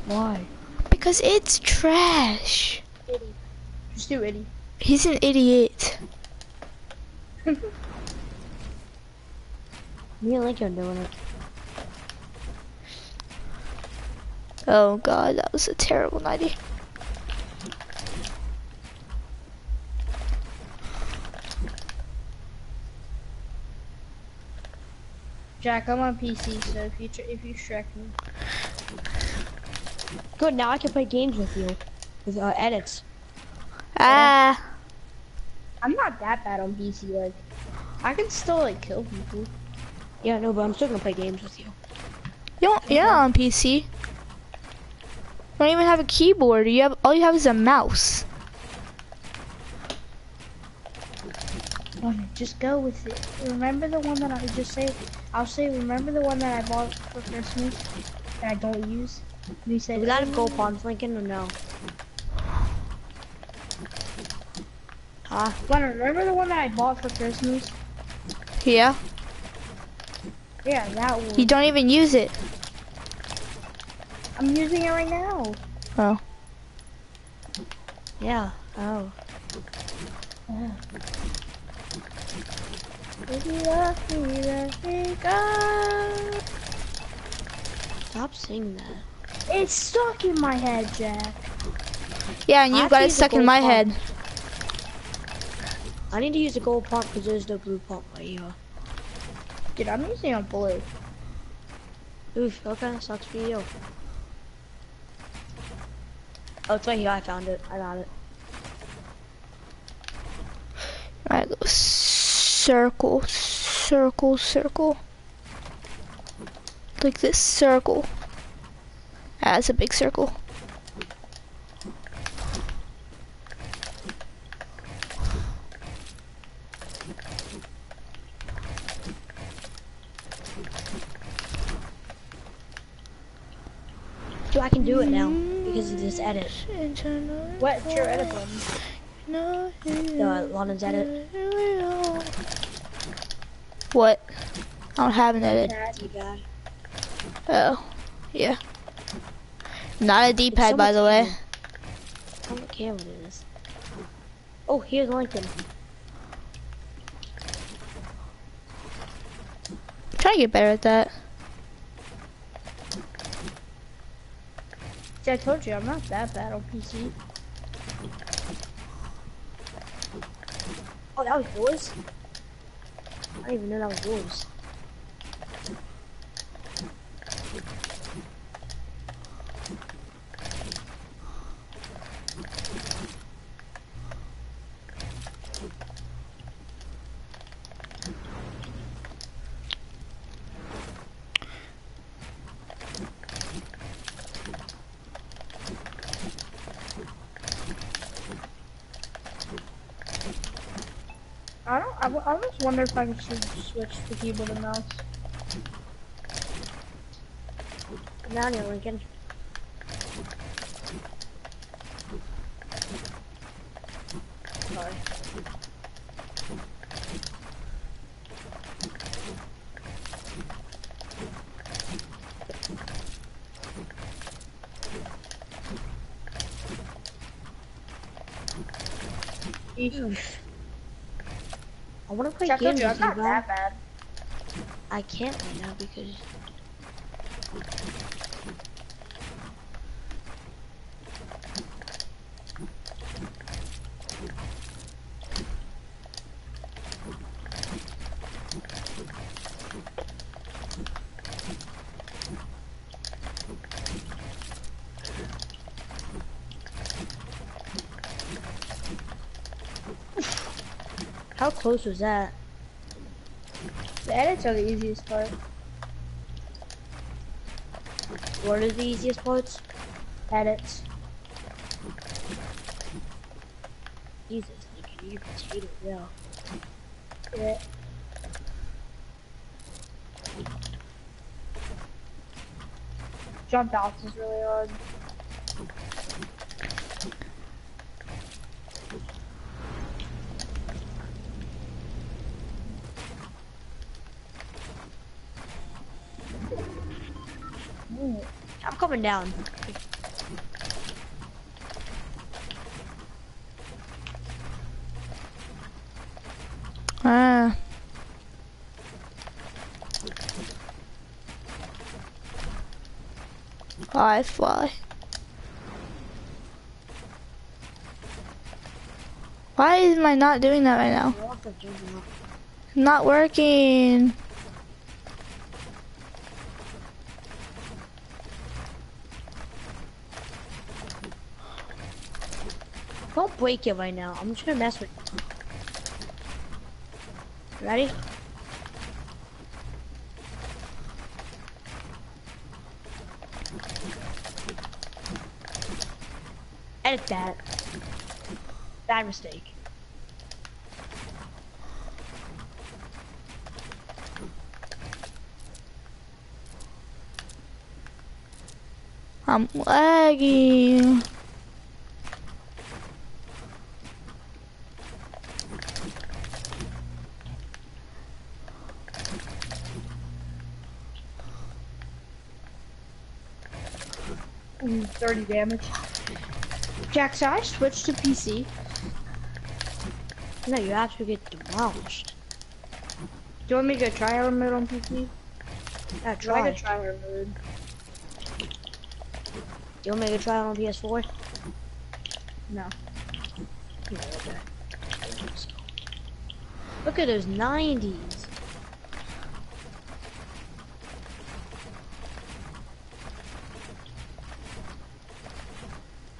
Why? because it's trash. Just do Itty. He's an idiot. *laughs* Me and Lincoln are doing it. Oh god, that was a terrible idea. Jack, I'm on PC, so if you tr- if you Shrek me, Good, now I can play games with you. With uh, edits. Ah, I'm not that bad on PC. Like, I can still like kill people. Yeah, no, but I'm still gonna play games with you. you don't, you're on PC. You don't even have a keyboard. You have all you have is a mouse. Just go with it. Remember the one that I just say? I'll say. Remember the one that I bought for Christmas that I don't use? You said. Was that a mm, gold pawns, Lincoln, or no? Huh? Leonard, remember the one that I bought for Christmas? Yeah. Yeah, that one. You don't even use it. I'm using it right now. Oh. Yeah. Oh. Stop singing that. It's stuck in my head, Jack. Yeah, and you have got it stuck in my pump. head. I need to use a gold pump because there's no blue pump right here. Dude, I'm using on blue. Oof, okay, sucks for you. Oh, it's right here, I found it. I got it. Alright, go circle, circle, circle. Like this circle. Ah, it's a big circle. I can do it now because of this edit. What's your edit button? The London's edit. What? I don't have an edit. Oh, yeah. Not a D-pad, by the way. I don't care what it is. Oh, here's Lincoln. trying to get better at that. See, I told you I'm not that bad on PC. Oh, that was yours? I didn't even know that was yours. I don't. I, w- I almost wonder if I should switch to keyboard and mouse. Here, Lincoln. Oof. I want to play I games I'm not that bad. I can't right now because how close was that? The edits are the easiest part. What are the easiest parts? Edits. Jesus, you potato, yeah. Yeah. Jump outs is really hard. I'm down. Ah. I fly. Why am I not doing that right now? We're off the jungle. Not working. Break it right now. I'm just gonna mess with you. Ready? Edit that. Bad mistake. I'm lagging. Mm, 30 damage. Jack, so I switched to PC. No, you actually get demolished. Do you want me to go try hard mode on PC? Yeah, Try to try hard mode. You want me to try it on PS4? No. Okay. Look at those 90s.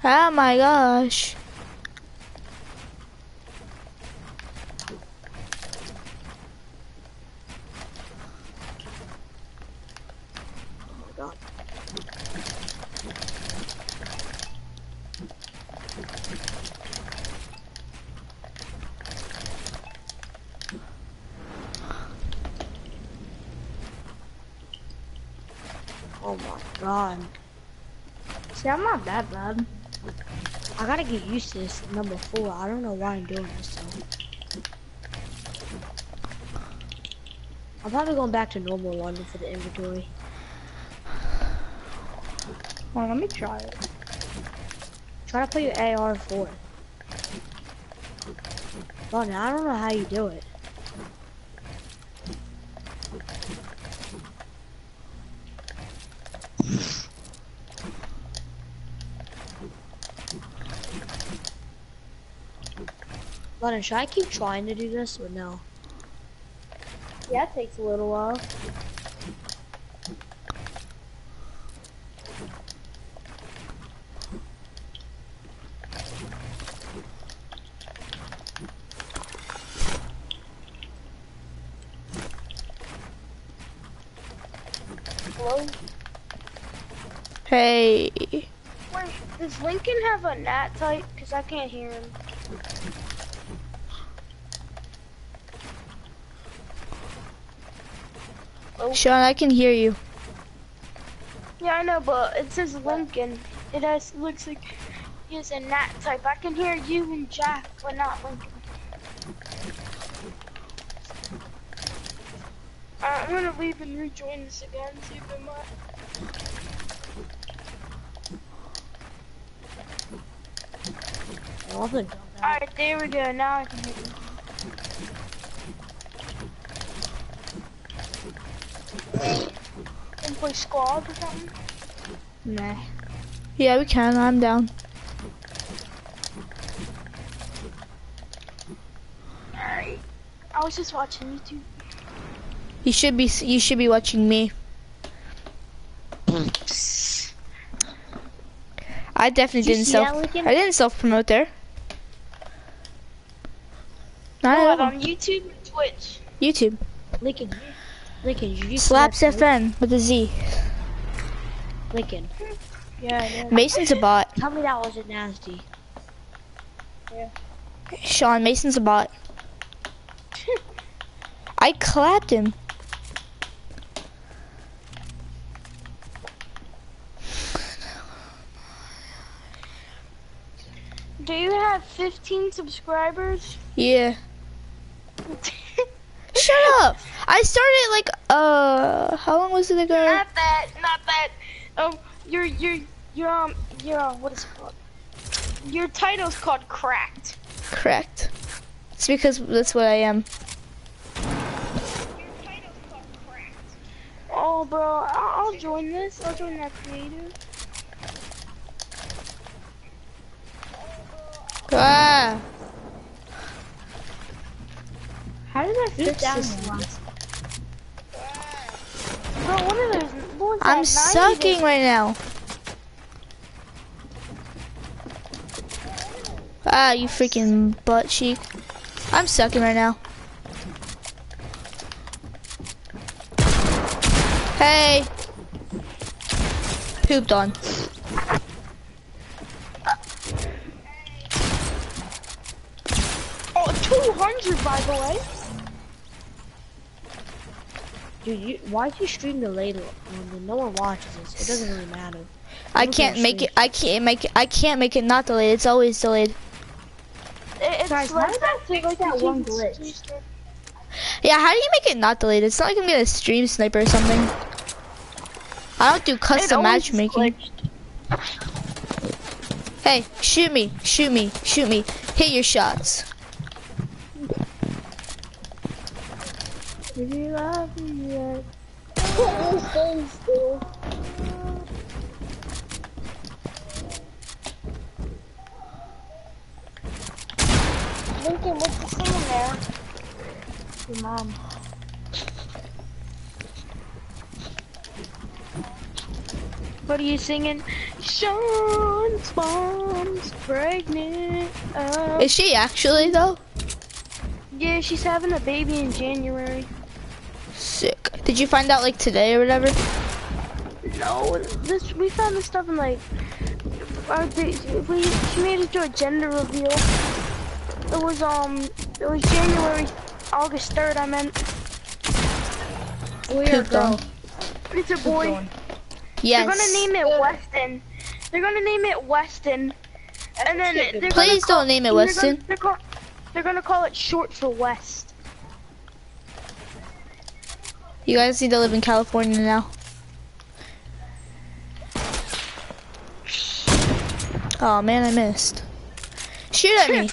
Oh my gosh. Oh my god. See, I'm not that bad. I gotta get used to this number four. I don't know why I'm doing this though. I'm probably going back to normal one for the inventory. Hold on, let me try it. Try to put your AR4. But I don't know how you do it. But should I keep trying to do this or no? Yeah, it takes a little while. Hello? Hey. Wait, does Lincoln have a nat type? Because I can't hear him. Oh. Sean, I can hear you. Yeah, I know, but it says Lincoln. It has looks like he has a nat type. I can hear you and Jack, but not Lincoln. Alright, I'm gonna leave and rejoin this again, see if it might. Nothing. Alright, there we go. Now I can hear you. And play squad or something? Nah. Yeah, we can. I'm down. Alright. I was just watching YouTube. You should be. You should be watching me. I definitely Did didn't self. that, Lincoln? I didn't self promote there. Not What, at all. on YouTube or Twitch? YouTube. Lincoln. Lincoln, did you Slaps that? FN with a Z. Lincoln, Yeah, I. Mason's a bot. tell me that wasn't nasty. Yeah. Sean Mason's a bot. *laughs* I clapped him. Do you have 15 subscribers? Yeah. *laughs* Shut up. I started like uh how long was it ago? not that, not that. Um, your, your, your, um, your, um, what is it called? Your title's called Cracked. Cracked. It's because that's what I am. Oh, bro, I'll, I'll join this. I'll join that creative. Ah. How did I fix down this? there? one? Bro, what are those? I'm sucking right now. Ah, you freaking butt cheek. I'm sucking right now. Hey. Pooped on. Oh, 200 by the way. Dude, you, why'd you stream delayed when no one watches this? It doesn't really matter. I Look can't make stream. it. I can't make it. I can't make it not delayed. It's always delayed. It, it's Guys, like how that fix like that one glitch? Yeah, how do you make it not delayed? It's not like I'm gonna stream sniper or something. I don't do custom matchmaking. glitched. Hey, shoot me, shoot me, shoot me. Hit your shots. Did you love me yet? Lincoln, what's the song there? Your mom. What are you singing? Sean's mom's pregnant. Oh. Is she actually though? Yeah, she's having a baby in January. Sick. Did you find out like today or whatever? No, this we found this stuff in like our day, we she made it to a gender reveal. It was um it was January August third I meant. Pooped on. It's a boy. Yes. They're gonna name it Weston. They're gonna name it Weston. And then they're gonna Please don't name it they're gonna- Weston. They're, call, they're gonna call it short for West. You guys need to live in California now. Oh man, I missed. Shoot at me.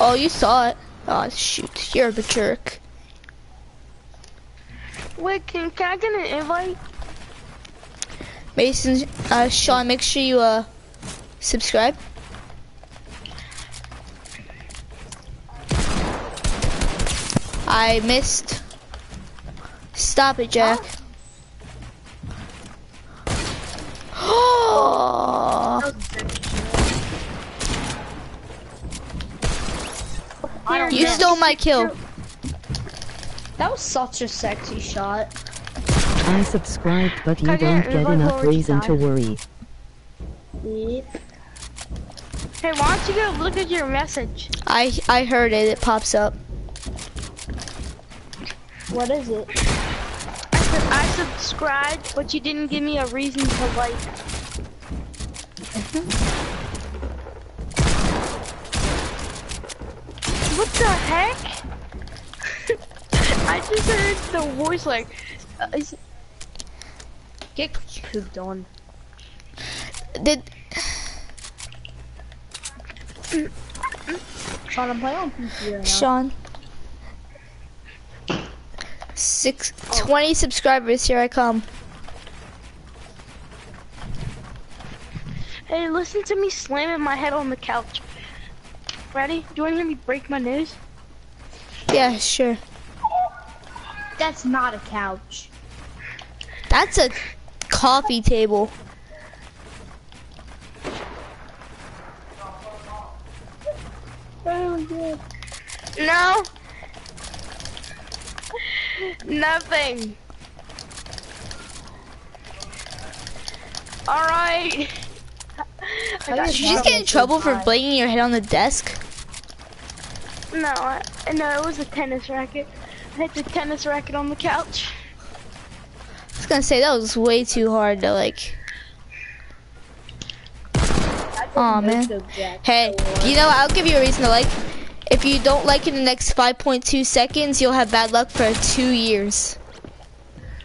Oh, you saw it. Oh shoot, you're a jerk. Wait, can, can I get an invite? Mason, uh, Sean, make sure you uh subscribe. I missed. Stop it, Jack. Oh, *gasps* you stole my kill. That was such a sexy shot. I subscribed, but you Can don't an get enough reason to time? worry. Hey, why don't you go look at your message? I I heard it. It pops up. What is it? I said I subscribed, but you didn't give me a reason to like. *laughs* what the heck? *laughs* I just heard the voice like. Uh, is- Get pooped on. Did Sean, I'm playing on PC right now. Sean. Six, 20 subscribers, here I come. Hey, listen to me slamming my head on the couch. Ready? Do you want to hear me break my nose? Yeah, sure. That's not a couch. That's a coffee table. Oh, yeah. No. *laughs* Nothing. All right. *laughs* I got Did you just get in trouble for banging your head on the desk? No, I, no, it was a tennis racket. I hit the tennis racket on the couch. I was gonna say that was way too hard to like. Aw man. Hey, you know what? I'll give you a reason to like. If you don't like in the next 5.2 seconds, you'll have bad luck for two years.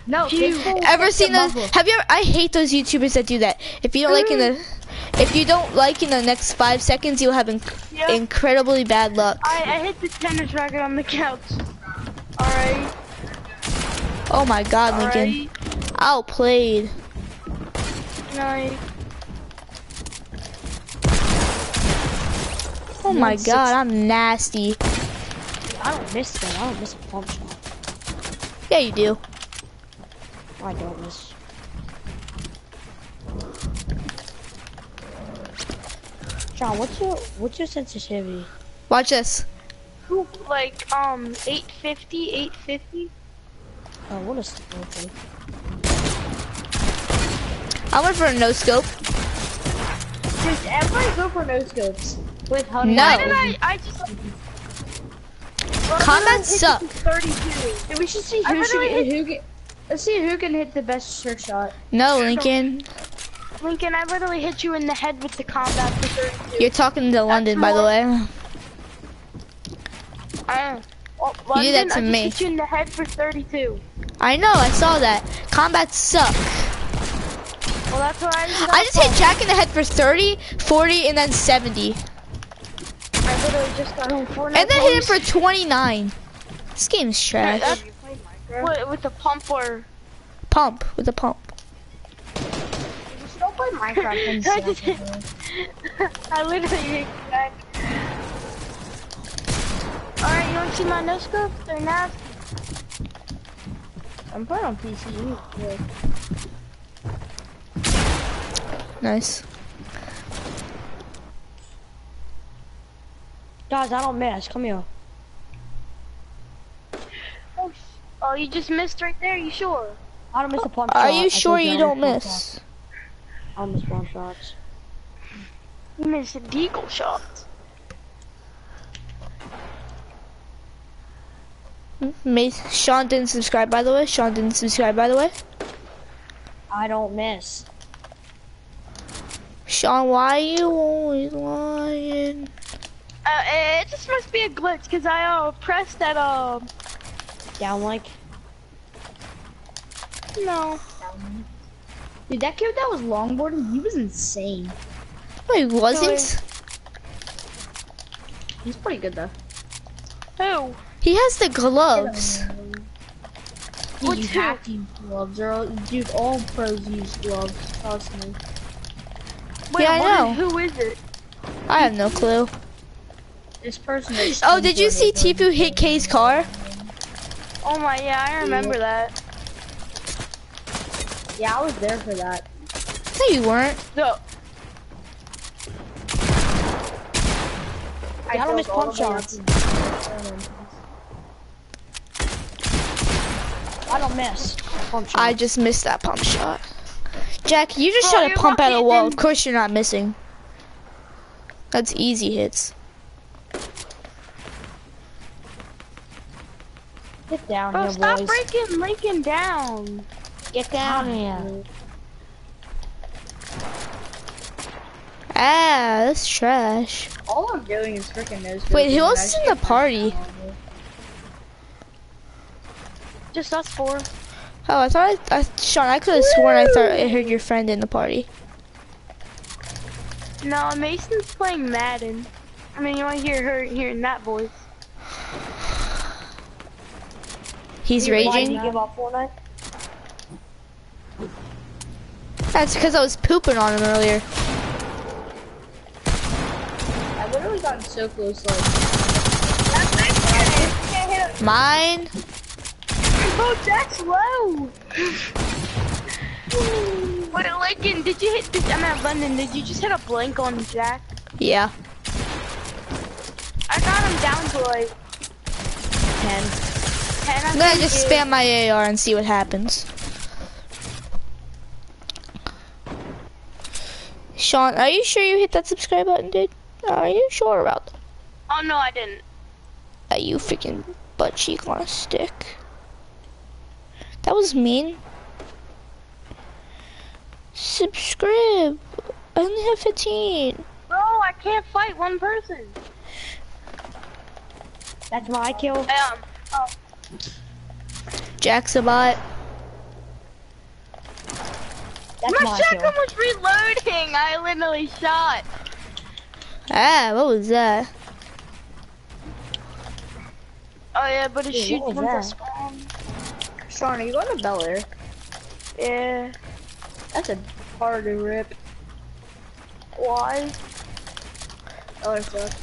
No, Phew. this Ever seen the those? muzzle. Have you ever? I hate those YouTubers that do that. If you don't like in the, mm. if you don't like in the next five seconds, you'll have inc- Yeah. incredibly bad luck. I, I hit the tennis racket on the couch. All right. Oh my God, All Lincoln, right. outplayed. Nice. Oh my God, I'm nasty. I don't miss that. I don't miss a pump shot. Yeah, you do. I don't miss. John, what's your what's your sensitivity? Watch this. Like um 850, 850. Oh, what a stupid. I went for a no scope. Does everybody go for no scopes? With honey. No. Why did I? I just. Combat suck. 32. And we should see who should literally get, who get. Let's see who can hit the best trick shot. No, Lincoln. Lincoln, I literally hit you in the head with the combat for 32. You're talking to London, by the way. Uh, oh, You did that London, to I just me. hit you in the head for 32. I know, I saw that. Combat suck. Well, that's what I I just hit Jack in the head for 30, 40, and then 70. I literally just got home Fortnite. And then hit him for 29. This game's trash. That's- What, with the pump or... Pump, with a pump. We should all play Minecraft and I just stuff. I literally hit Jack. Alright, you want to see my no scope? They're nasty. I'm playing on PC. Yeah. Nice. Guys, I don't miss. Come here. Oh, oh, you just missed right there, you sure? I don't miss a pump Are shot. you I sure told you don't miss? I don't miss pump shots. You missed a deagle shot. Hmm, Ma- Sean didn't subscribe, by the way. Sean didn't subscribe, by the way. I don't miss. Sean, why are you always lying? Uh, it just must be a glitch, because I uh, pressed that, uh, Down like. no. Dude, that kid that was longboarding, he was insane. No, he wasn't. He's pretty good though. Who? He has the gloves. What's you who? have to use gloves. Or, dude, all pros use gloves. Trust me. Wait, Yeah, I what is- know. who is it? I have no clue. This person. is Oh, did you see skateboarding. Tifu hit K's car? Oh my, yeah, I remember that. Yeah, I was there for that. No, you weren't. So, I don't miss pump the way up shots. I don't miss. Pump shots. I just missed that pump shot. Jack, you just Oh, shot a pump at a wall. Of course you're not missing. That's easy hits. Get down bro, here, stop boys. breaking Lincoln down. Get down here. Ah, that's trash. All I'm doing is freaking nose. Wait, who scoping, else is in the party? Just us four. Oh, I thought I, I Sean, I could have sworn I thought I heard your friend in the party. No, Mason's playing Madden. I mean, you want to hear her hearing that voice. He's Why raging. you give up Fortnite? That's because I was pooping on him earlier. I literally got so close, like. Mine. Oh, Jack's low. Wait, Lincoln, did you hit? Did, I'm at London. Did you just hit a blank on Jack? Yeah. I got him down to like Ten. Ten. I I'm gonna just spam my AR and see what happens. Sean, are you sure you hit that subscribe button, dude? Are you sure about that? Oh no, I didn't. Are you freaking butt cheek on a stick? That was mean. Subscribe. I only have 15. Bro, I can't fight one person. That's my kill. Um, oh, Jack's a bot. That's my my shotgun was reloading. I literally shot. Ah, what was that? Oh yeah, but it Dude, shoots what once was I spawn. Sean, are you going to Bel Air? Yeah. That's a hard to rip. Why? Bel Air sucks.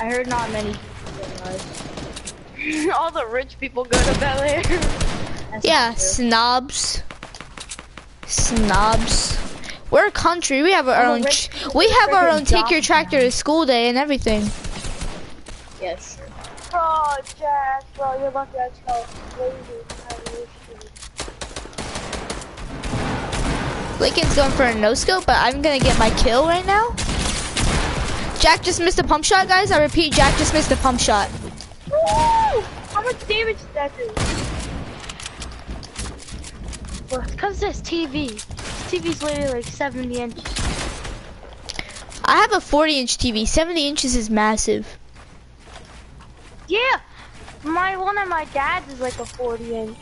I heard not many people guys. *laughs* All the rich people go to Bel Air. *laughs* Yeah, snobs. Snobs. We're a country. We have our All own. rich we have our own. Take your tractor now. to school day and everything. Yes. sure. Bro, Jack, bro, you're lucky I chose lazy. Lincoln's going for a no scope, but I'm gonna get my kill right now. Jack just missed a pump shot, guys. I repeat, Jack just missed a pump shot. Woo! How much damage did that do? Well, it's cause this TV. This TV's literally like 70 inches. I have a 40 inch TV. 70 inches is massive. Yeah! My one of my dad's is like a 40 inch.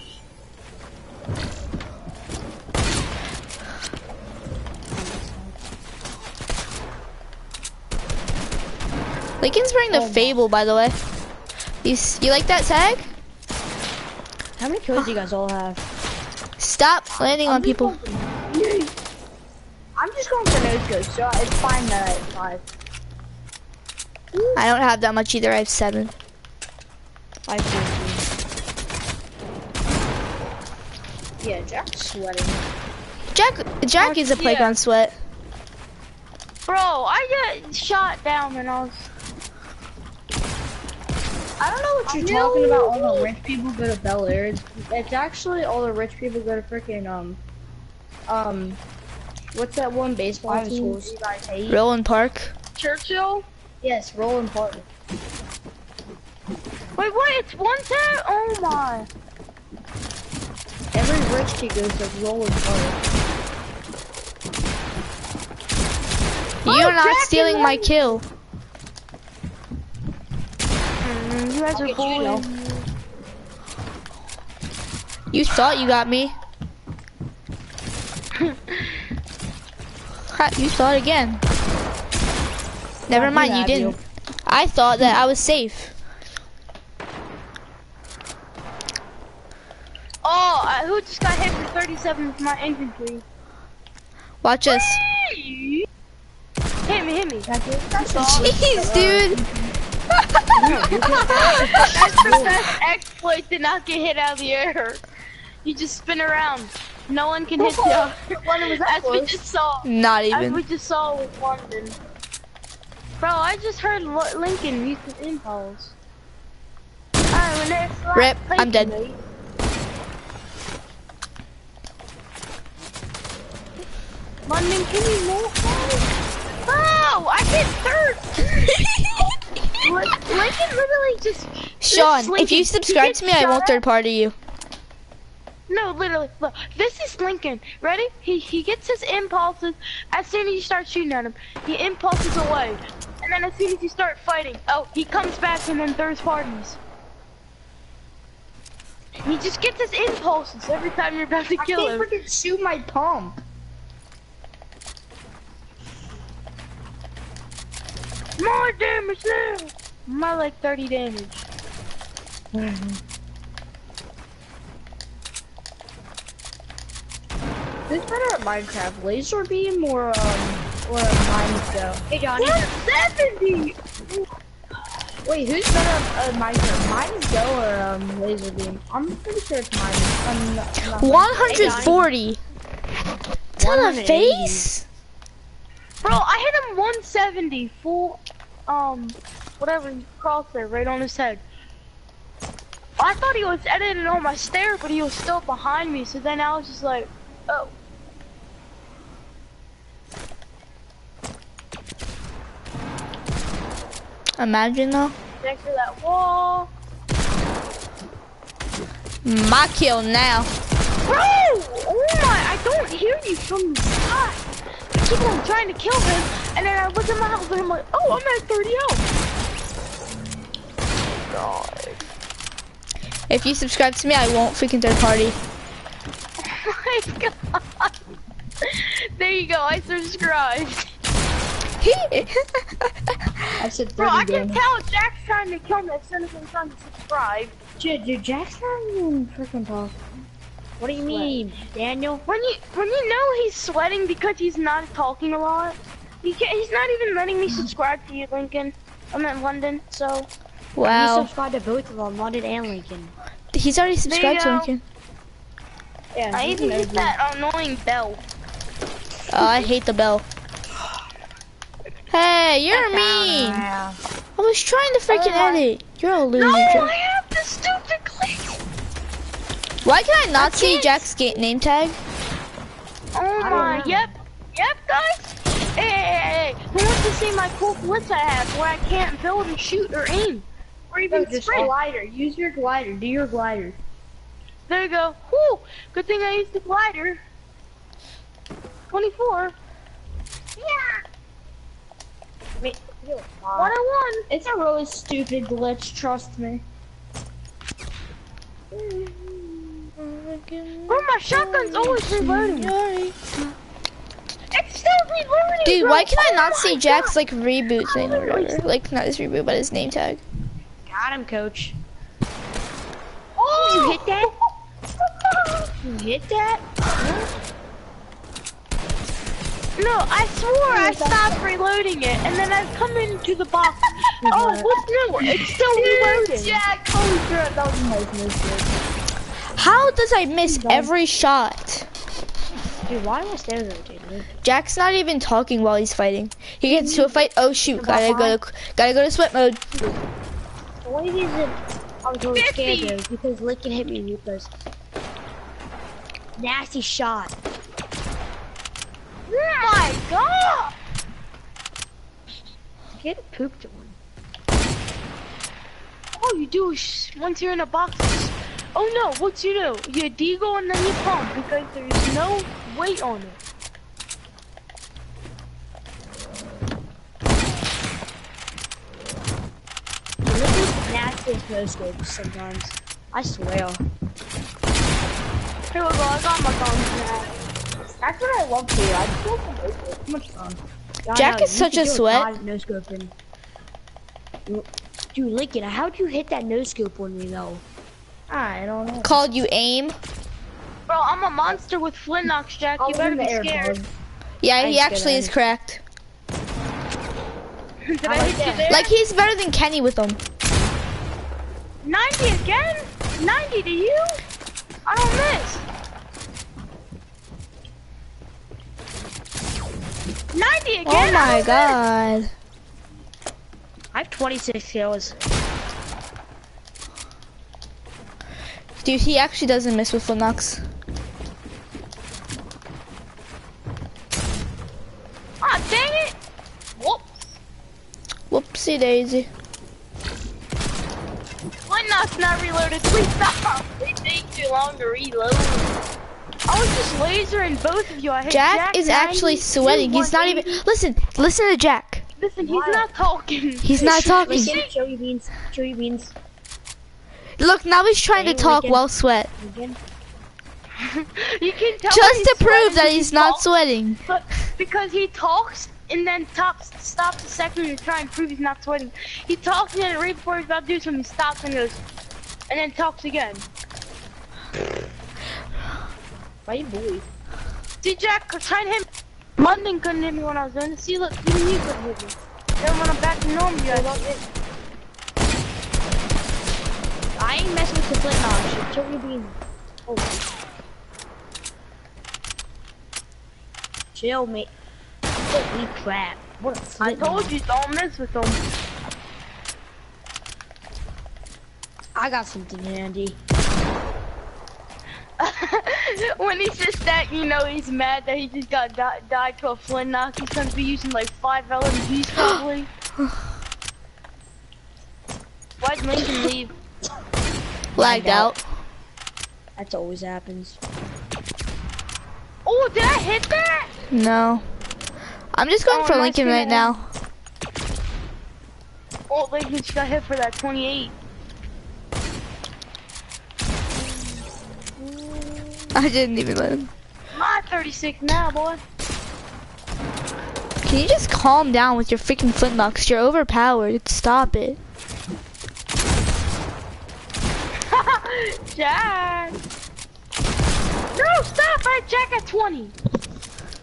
Lincoln's wearing the oh Fable, by the way. You, you like that tag? How many kills do you guys all have? Stop landing on people. I'm just going for no scope, so it's fine that I have five. I don't have that much either. I have seven. Five kills. Yeah, Jack's sweating. Jack, Jack is a yeah. playground sweat. Bro, I got shot down and I was. I don't know what you're talking about. All the rich people go to Bel Air. It's, it's actually all the rich people go to freaking um, um, what's that one baseball Private team schools. you guys hate? Roland Park. Churchill? Yes, Roland Park. Wait, wait, it's one tap? Oh my. Every rich kid goes to Roland Park. You're not Jack stealing my one- kill. Mm, you guys are get you, bullying. You thought you got me. *laughs* You thought again. Never Well, mind, you didn't. I thought that I was safe. Oh, who just got hit for 37 with my infantry? Watch us. Hit me, hit me. *laughs* Jeez, dude. That's the best exploit to not get hit out of the air. You just spin around. No one can hit you. *laughs* As we just saw. Not even. As even. we just saw with London. Bro, I just heard Lo- Lincoln use his impulse. Alright, when they're flat Rip, I'm dead. me- London, can you move? Oh, I hit third. *laughs* Lin- Lincoln literally just. Sean, Lincoln, if you subscribe to me, I won't third party you. No, literally. Look, this is Lincoln. Ready? He he gets his impulses as soon as you start shooting at him. He impulses away, and then as soon as you start fighting, oh, he comes back and then third parties. He just gets his impulses every time you're about to I kill can't him. freaking shoot my pump. More damage now. My like 30 damage. *sighs* Who's better at Minecraft, Lazarbeam or um or mine Go? Hey Johnny. 170. Wait, who's better at uh, Minecraft, Mines Go or um Lazarbeam? I'm pretty sure it's mine. I'm not, I'm not 140. To the face? Bro, I hit him 170 full, um, whatever he crosshair right on his head. I thought he was editing on my stairs, but he was still behind me. So then I was just like, oh. Imagine though. Next to that wall. My kill now. Bro! Oh my, I don't hear you from the side. I keep on trying to kill him, and then I look at my health and I'm like, oh, I'm at 30 health. God. If you subscribe to me, I won't freaking third party. Oh *laughs* my god. There you go, I subscribed. *laughs* I said 30 Bro, I can damage. tell Jack's trying to kill me as soon as I'm trying to subscribe. Dude, dude, Jack's not even freaking talk. What do you mean, Daniel? When you when you know he's sweating because he's not talking a lot, he can, he's not even letting me subscribe to you, Lincoln. I'm in London, so You wow. subscribe to both of them, London and Lincoln. He's already subscribed to. Lincoln. Yeah, I even hit that annoying bell. Oh, I hate the bell. Hey, you're mean. Yeah. I was trying to freaking Oh edit. You're a loser. No, I have the stupid click. Why can I not see Jack's ga- name tag? Oh my, yep, yep, guys. Hey, hey, hey, hey, who wants to see my cool glitch I have where I can't build and shoot or aim? Or even No, just sprint? glider. Use your glider. Do your glider. There you go. Whew, good thing I used the glider. 24. Yeah, Wait, one on one. It's a really stupid glitch, trust me. Oh, my shotgun's always reloading. It's still reloading. Dude, bro. why can I Oh not my see Jack's God. like reboot thing or whatever? Like not his reboot, but his name tag. Got him, coach. Oh! oh, You hit that? *laughs* You hit that? No, I swore I oh, stopped reloading it, and then I've come into the box. *laughs* oh, what's new? It's still reloading. Jack, crap, that was a nice mistake. How does I miss every shot? Dude, why am I stairs rotating? Jack's not even talking while he's fighting. He gets to a fight. Oh shoot! Gotta go to gotta go to sweat mode. The way he's I was really 50. scared though, because Lincoln hit me with those. Nasty shot. Oh my god! Get pooped on. All you do once you're in a box. Oh no! What you do? You deagle and then you pump because there's no weight on it. Dude, Lincoln's no scopes sometimes. I swear. Here we go. I got my guns. That's what I love to do. I just love to make it. Much fun. Yeah, Jack know, is such a sweat. God, No scoping. Dude, Lincoln, how'd you hit that no scope on me though? I don't know. Called you aim. Bro, I'm a monster with flint knocks, Jack. I You better be scared. bro. Yeah, I he actually is cracked. *laughs* Did I I hit you there? Like he's better than Kenny with them. 90 again? 90 to you? I don't miss. 90 again? Oh my don't miss. god. I have 26 kills. Dude, he actually doesn't miss with Flinox. Ah, dang it! Whoop. Whoopsie daisy. Flint knock's not reloaded. Please stop. They take too long to reload. I was just lasering both of you. I hit Jack, Jack is actually sweating. He's not even. Listen, listen to Jack. Listen, he's Why? not talking. *laughs* He's not talking. Lincoln, Joey Beans, Joey Beans, Look, now he's trying to talk Lincoln. while sweat. *laughs* You can tell Just to prove that because he's not talks, sweating. But because he talks and then top stops a second to try and prove he's not sweating. He talks and then right before he's about to do something, he stops and goes, and then talks again. *sighs* Why you bully? See, Jack, tried him. London couldn't hit me when I was doing it. See, look, even you couldn't hit me. Then when I'm back to normal, you guys. I ain't messing with the flint totally being. Oh. Chill, mate. Holy crap. What a I told you, don't mess with them. I got something handy. *laughs* when he says that, you know he's mad that he just got di died to a flint knock. He's gonna be using like five LMGs *gasps* probably. Why'd Lincoln leave? Lagged out. That always happens. Oh, did I hit that? No. I'm just going Oh, for Lincoln right now. Oh, Lincoln just got hit for that 28. *laughs* I didn't even let him. My 36 now, boy. Can you just calm down with your freaking flintlocks? You're overpowered. Stop it. *laughs* Jack. No, stop! I had Jack at 20.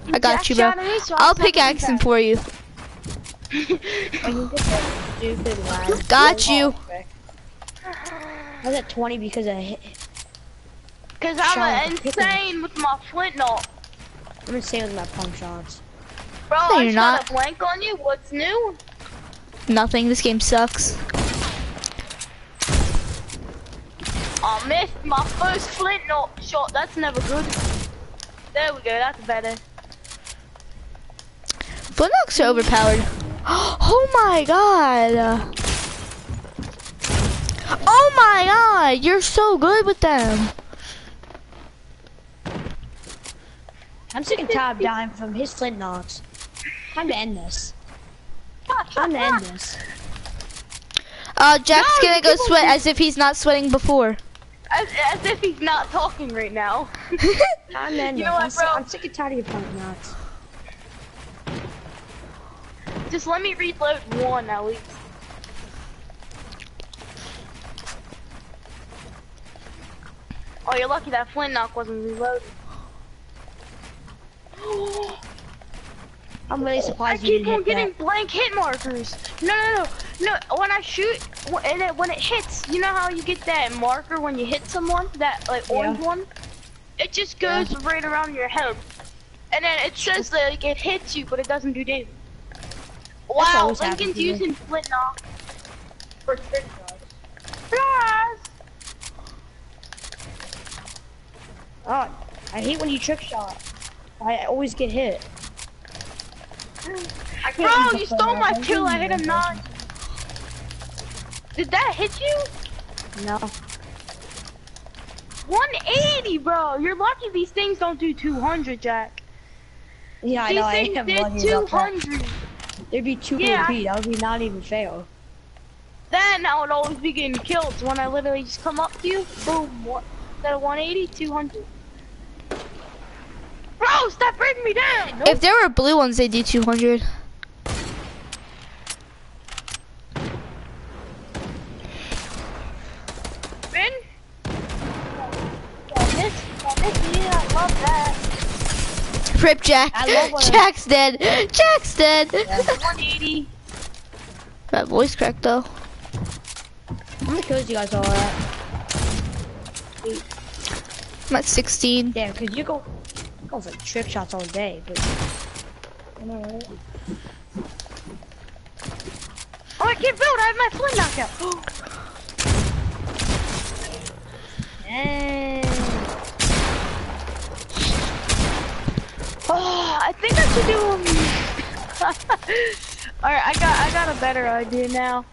I got Jack you, bro. me, so I I'll was having pickaxe him for you. *laughs* Got you. I was at 20 because I hit. Cause I'm Shot with the insane with my flint knock. I'm insane with my pump shots. Bro, No, I you're shot not. a blank on you. What's new? Nothing. This game sucks. I missed my first flint knock shot. That's never good. There we go. That's better. Flintlocks are overpowered. *gasps* Oh my god. Oh my god. You're so good with them. I'm sick and tired of dying from his flint knocks. Time to end this. Time to end this. Uh, Jack's No, gonna go sweat as if he's not sweating before. As, as if he's not talking right now. *laughs* Time to end You know what, I'm, sick, bro? I'm sick and tired of your flint knocks. Just let me reload one at least. Oh, you're lucky that flint knock wasn't reloaded. I'm really I surprised you keep on getting that. blank hit markers. No, no, no, no. When I shoot, and it, when it hits, you know how you get that marker when you hit someone, that like orange one. It just goes right around your head, and then it says that like, it hits you, but it doesn't do damage. Wow, Lincoln's using flint knock for trick shots. Oh, I hate when you trick shot. I always get hit. *gasps* I can't Bro, you stole my kill. I hit him nine. Did that hit you? No. 180, bro. You're lucky these things don't do 200, Jack. Yeah, I These know. I things am did lucky about that. 200. There'd be two Yeah. repeat. That would be not even fail. Then I would always be getting killed. When I literally just come up to you, boom, what? Instead of 180, 200. Bro, stop breaking me down. If there were blue ones, they'd do 200. Spin. Yeah, this, yeah, this, yeah, I love that. Rip Jack. Jack's dead. Jack's dead. 180. that voice crack though. How many kills you guys all at? I'm at 16. Yeah, because you go, go for trick shots all day, but. Oh, I can't build. I have my flint knockout. *gasps* Dang. Oh, *sighs* I think I should do. them. Um, *laughs* all right, I got I got a better idea now.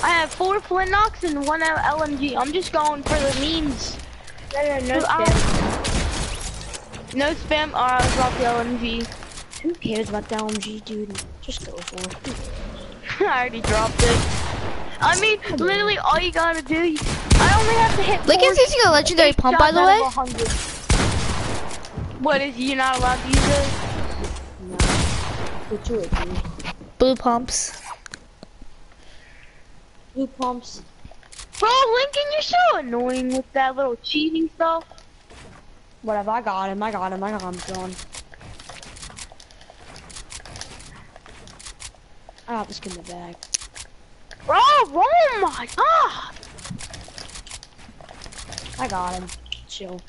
I have four flint knocks and one L- LMG. I'm just going for the means. No, no, no, I- spam. No spam. Or I drop the LMG. Who cares about the LMG, dude? Just go for it. *laughs* I already dropped it. I mean, literally all you gotta do. I only have to hit. Lincoln's four using a legendary pump, by the out way. Of 100. What is you not allowed to use it? No. The two of you. Blue pumps. Blue pumps. Bro, Lincoln, you're so annoying with that little cheating stuff. Whatever, I got him, I got him, I got him, John. I got this in the bag. Bro, oh my god. I got him. Chill.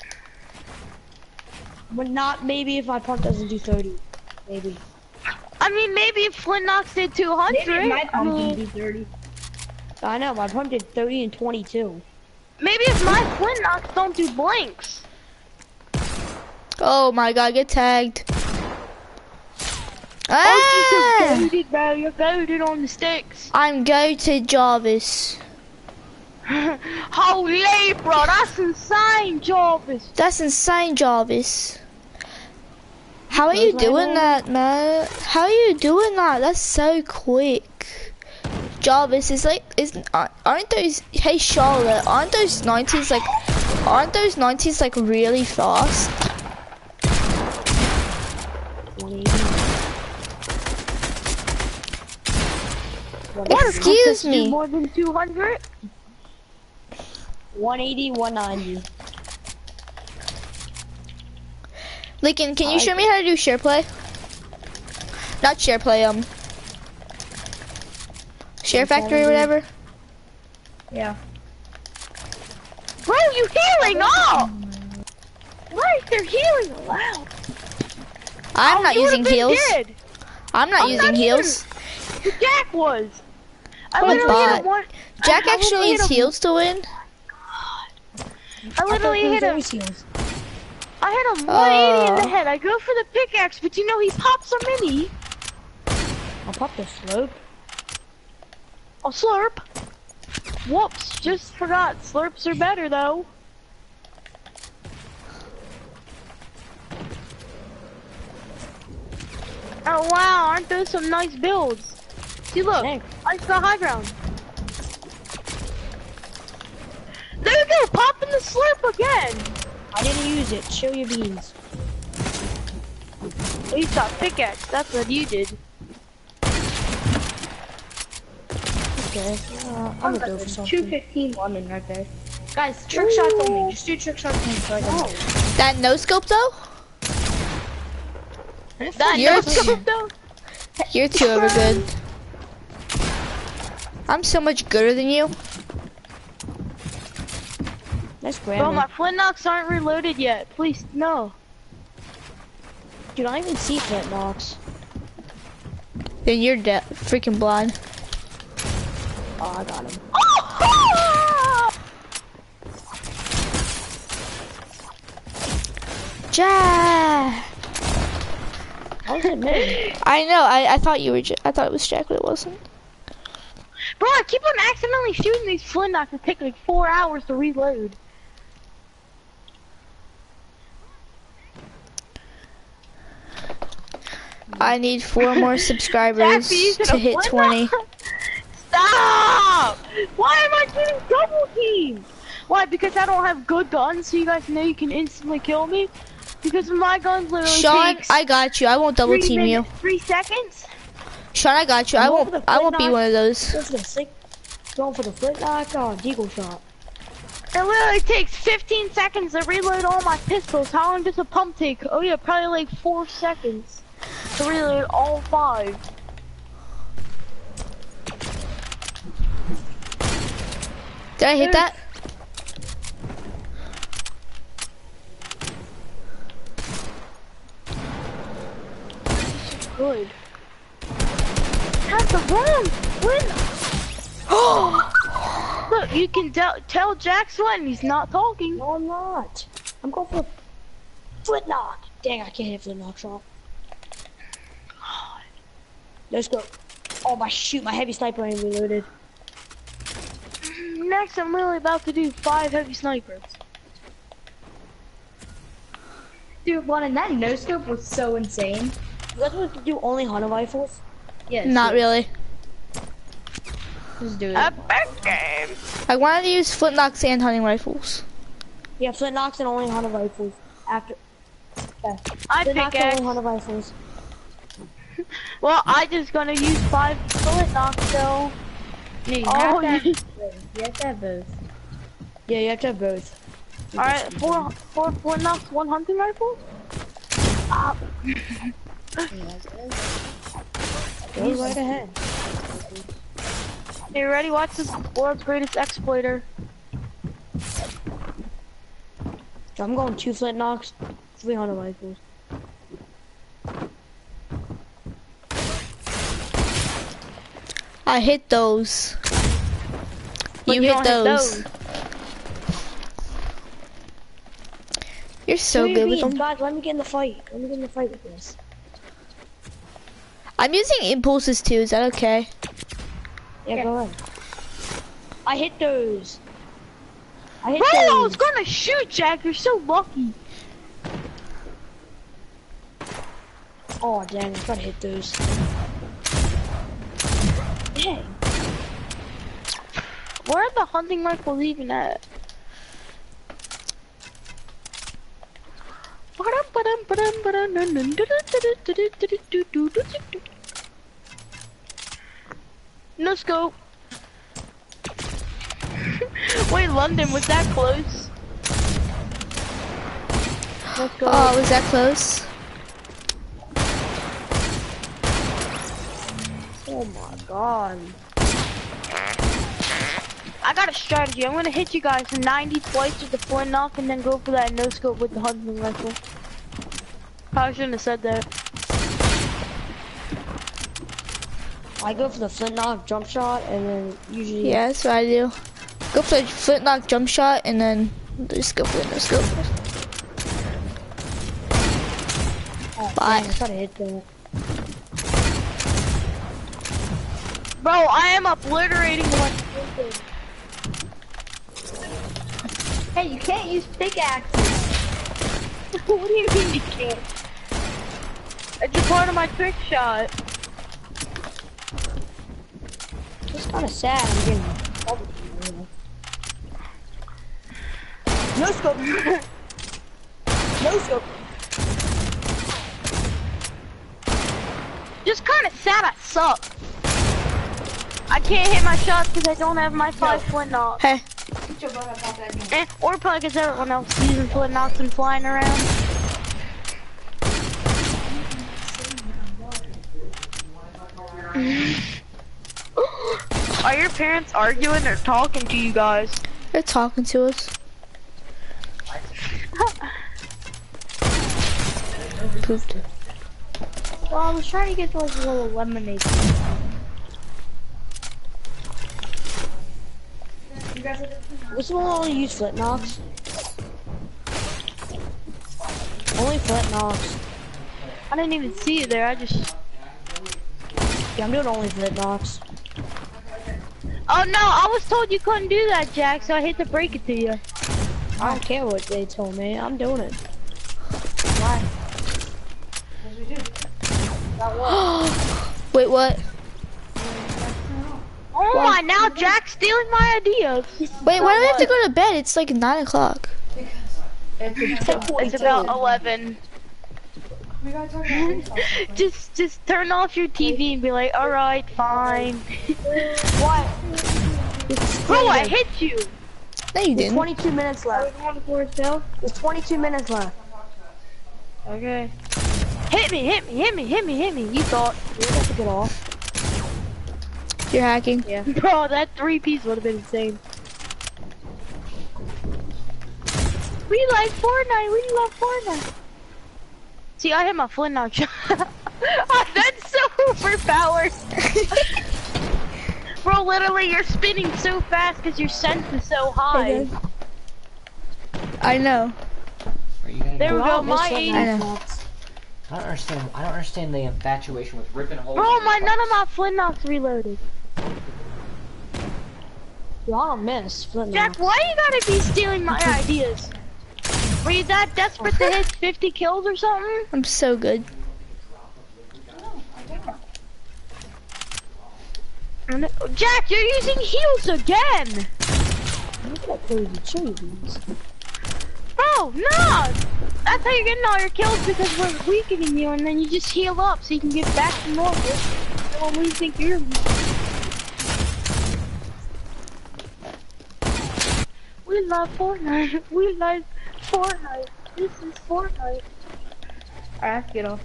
But not maybe if my pump doesn't do 30. Maybe. I mean, maybe if Flint Knox did 200. Maybe my I pump mean, can do 30. I know, my pump did 30 and 22. maybe if my Flint Knox don't do blinks. Oh my god, get tagged. Oh, you're Ah! goaded, bro. You're goaded on the sticks. *laughs* I'm goated Jarvis. Holy, bro, that's insane, Jarvis. That's insane, Jarvis. How are you doing that, man? How are you doing that? That's so quick. Jarvis is like, is aren't aren't those? Hey Charlotte, aren't those nineties like? Aren't those nineties like really fast? 180. Excuse me. more than 200? 180, 190. Lincoln, can you show me how to do share play? Not share play, um, share factory or whatever. Yeah. Bro, you healing up! Right, they're healing allowed. I'm Oh, not using would've heals. dead. I'm not I'm using not heals. Jack was. I Oh, literally hit bot. him one. Jack I actually literally needs hit him- heals to win. I literally hit him. Heals. I hit him 180 in the Oh. head. I go for the pickaxe, but you know he pops a mini. I'll pop the slope. A slurp. Whoops, just forgot. Slurps are better though. Oh wow, aren't those some nice builds? See look, Thanks. I got high ground. There you go, popping the slurp again. I didn't use it. Show your beans. You got pickaxe, that's what you did. Okay. Uh, I'm gonna go for something. 215 London right there. Guys, trick shots only. Just do trick shots only. So I can That no scope though? That You're no too- scope though. You're too over good. I'm so much gooder than you. That's Bro, my flint knocks aren't reloaded yet. Please, no. Dude, I don't even see flint knocks. Then you're dead, freaking blind. Oh, I got him. Oh, ah! Jack. I was admitting. I know. I, I thought you were. Ja- I thought it was Jack, but it wasn't. Bro, I keep on accidentally shooting these flint knocks that take like four hours to reload. I need four more *laughs* subscribers Jack, you using to hit 20. *laughs* Stop! Why am I getting double teamed? Why? Because I don't have good guns, so you guys know you can instantly kill me. Because my guns literally Sean, I got you. I won't double team you. Three seconds. Sean, I got you. I won't. I won't be one of those. Going for the sick. Going for the flint knock. Oh, deagle shot. It literally takes 15 seconds to reload all my pistols. How long does a pump take? Oh yeah, probably like four seconds to reload all five. Did I hit that? Good. That's the wrong win. Oh! *gasps* Look, you can tell tell Jack sweating. He's not talking. No, I'm not. I'm going for a foot knock. Dang, I can't hit flint knock shot. Let's go. Oh my shoot, my heavy sniper ain't reloaded. Next, I'm really about to do five heavy snipers. Dude, one and that no scope was so insane. You guys want to do only hunter rifles? Yes. Not really. Just do it. Epic game. I wanted to use flint knocks and hunting rifles. Yeah, flint knocks and only hunter rifles. After I flint knocks and pickaxe. only hunter rifles. Well, I just gonna use five bullet knocks so. No, you Oh, have you- have to have both. Yeah, you have to have both. Alright, four, four, knocks, one hunting rifle? Ah, Go right ahead. you ready? Watch this world's greatest exploiter. I'm going two flint knocks, three hunter rifles. I hit those. You, you hit don't hit those. those. You're so What do you good with them. Let me get in the fight. Let me get in the fight with this. I'm using impulses too. Is that okay? Yeah, go ahead. I hit those. I hit I those. was gonna shoot Jack, you're so lucky. Oh, dang, I gotta hit those. Dang. Where are the hunting rifles even at? No scope. *laughs* Wait, London, was that close? Oh, was that close? Oh my god. I got a strategy. I'm gonna hit you guys 90 twice with the flint knock and then go for that no scope with the hunting rifle. Probably shouldn't have said that. I go for the flint knock jump shot and then usually Yeah, that's what I do. Go for the flintlock jump shot and then just go for the no scope. oh, Bye. dang, I gotta hit that. Bro, I am obliterating one. Hey, you can't use pickaxes. *laughs* what do you mean you can't? It's a part of my trick shot. It's kinda sad I'm getting. No scope. *laughs* no scope. Just kind of sad I suck. I can't hit my shots because I don't have my five flint knocks. Hey, Eh, or probably because everyone else is using flint knocks and flying around. *laughs* Are your parents arguing or talking to you guys? they're talking to us. *laughs* Pooped. Well, I was trying to get those little lemonade. One will only use flint knocks? Only flint knocks. I didn't even see it there. I just. Yeah, I'm doing only flint knocks. Oh no! I was told you couldn't do that, Jack. So I hate to break it to you. I don't care what they told me. I'm doing it. Why? *gasps* Wait, what? Oh my! Now Jack's stealing my ideas. Wait, why do we have to go to bed? It's like 9 o'clock. It's about eleven. *laughs* just, just turn off your TV and be like, all right, fine. *laughs* What? Bro, I hit you. No, you There's didn't. 22 minutes left. There's 22 minutes left. Okay. Hit me, hit me, hit me, hit me, hit me. You thought, You have to get off. You're hacking. Yeah. *laughs* bro, that three piece would have been insane. We like Fortnite. We love Fortnite. See, I hit my flint knock shot. That's so overpowered. *laughs* Bro, literally, you're spinning so fast because your sense is so high. I know. Are you gonna There we go? go, my this aim. I don't understand. I don't understand the infatuation with ripping holes. Bro, in my none of my flint knocks reloaded. Yo, I don't miss flint Jack, knocks. why you gotta be stealing my *laughs* ideas? Were you that desperate to hit 50 kills or something? I'm so good. Jack, you're using heals again! Look at that crazy. Bro, oh, no! that's how you're getting all your kills because we're weakening you, and then you just heal up so you can get back to normal. When we think you're weak. We love Fortnite. *laughs* We love Fortnite. This is Fortnite. Alright, let's get off.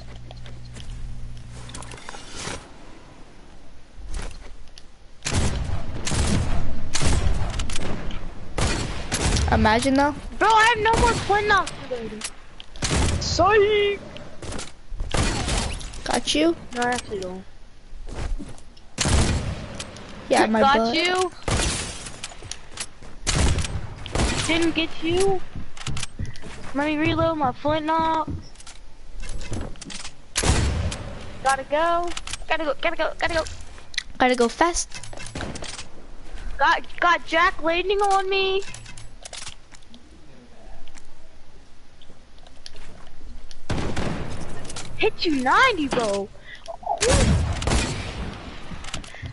Imagine though. Bro, I have no more twin knocks already. Sorry. Got you? No, I actually don't. Yeah, my Got butt. you. Didn't get you. Let me reload my flint. Gotta go. Gotta go. Gotta go. Gotta go. Gotta go fast. Got got Jack landing on me. Hit you 90, bro.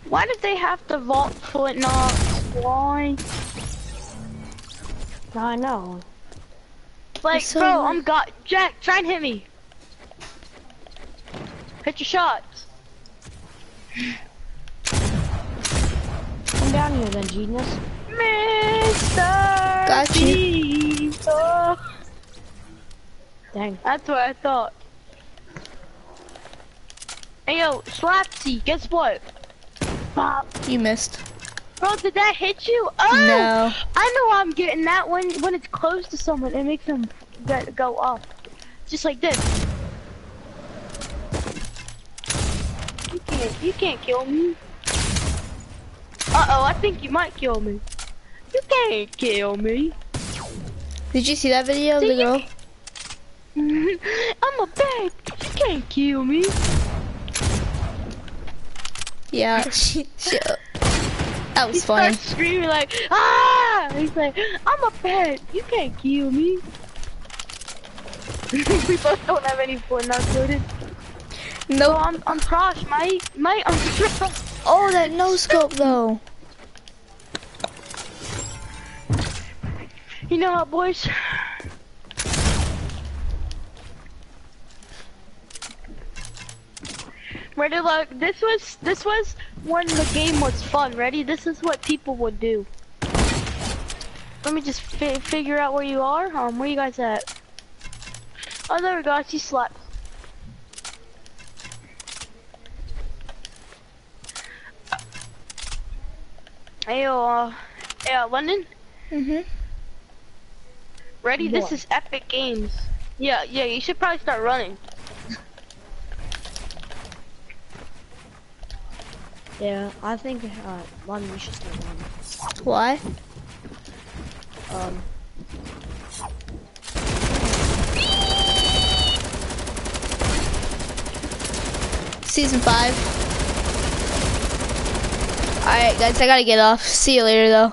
Why did they have to vault flint? Why? I know. Like, so bro, weird. I'm got Jack. Try and hit me. Hit your shots. Come down here then, genius. Mr. Got you. Beaver. Dang. That's what I thought. Hey yo, Slapsy, guess what? Bop. You missed. Bro, did that hit you? Oh! No. I know I'm getting that when when it's close to someone, it makes them get, go up. Just like this. You can't, you can't kill me. Uh-oh, I think you might kill me. You can't kill me. Did you see that video of the girl? *laughs* I'm a bad. You can't kill me. Yeah, *laughs* she, she That He was funny. starts screaming like, ah! He's like, I'm a pet. You can't kill me. *laughs* we both don't have any fun uploaded. No, No. I'm I'm Prosh, mate. Mate, I'm Prosh. Oh, that no scope though. You know what, boys? Ready? Look, this was this was when the game was fun. Ready? This is what people would do. Let me just fi figure out where you are. Um, where you guys at? Oh, there we go. I see Slapz. Hey, uh, yeah, London. Mhm. Ready? This is Epic Games. Yeah, yeah, you should probably start running. Yeah, I think uh, London you should start running. Why? Um, Season five. Alright, guys, I gotta get off. See you later, though.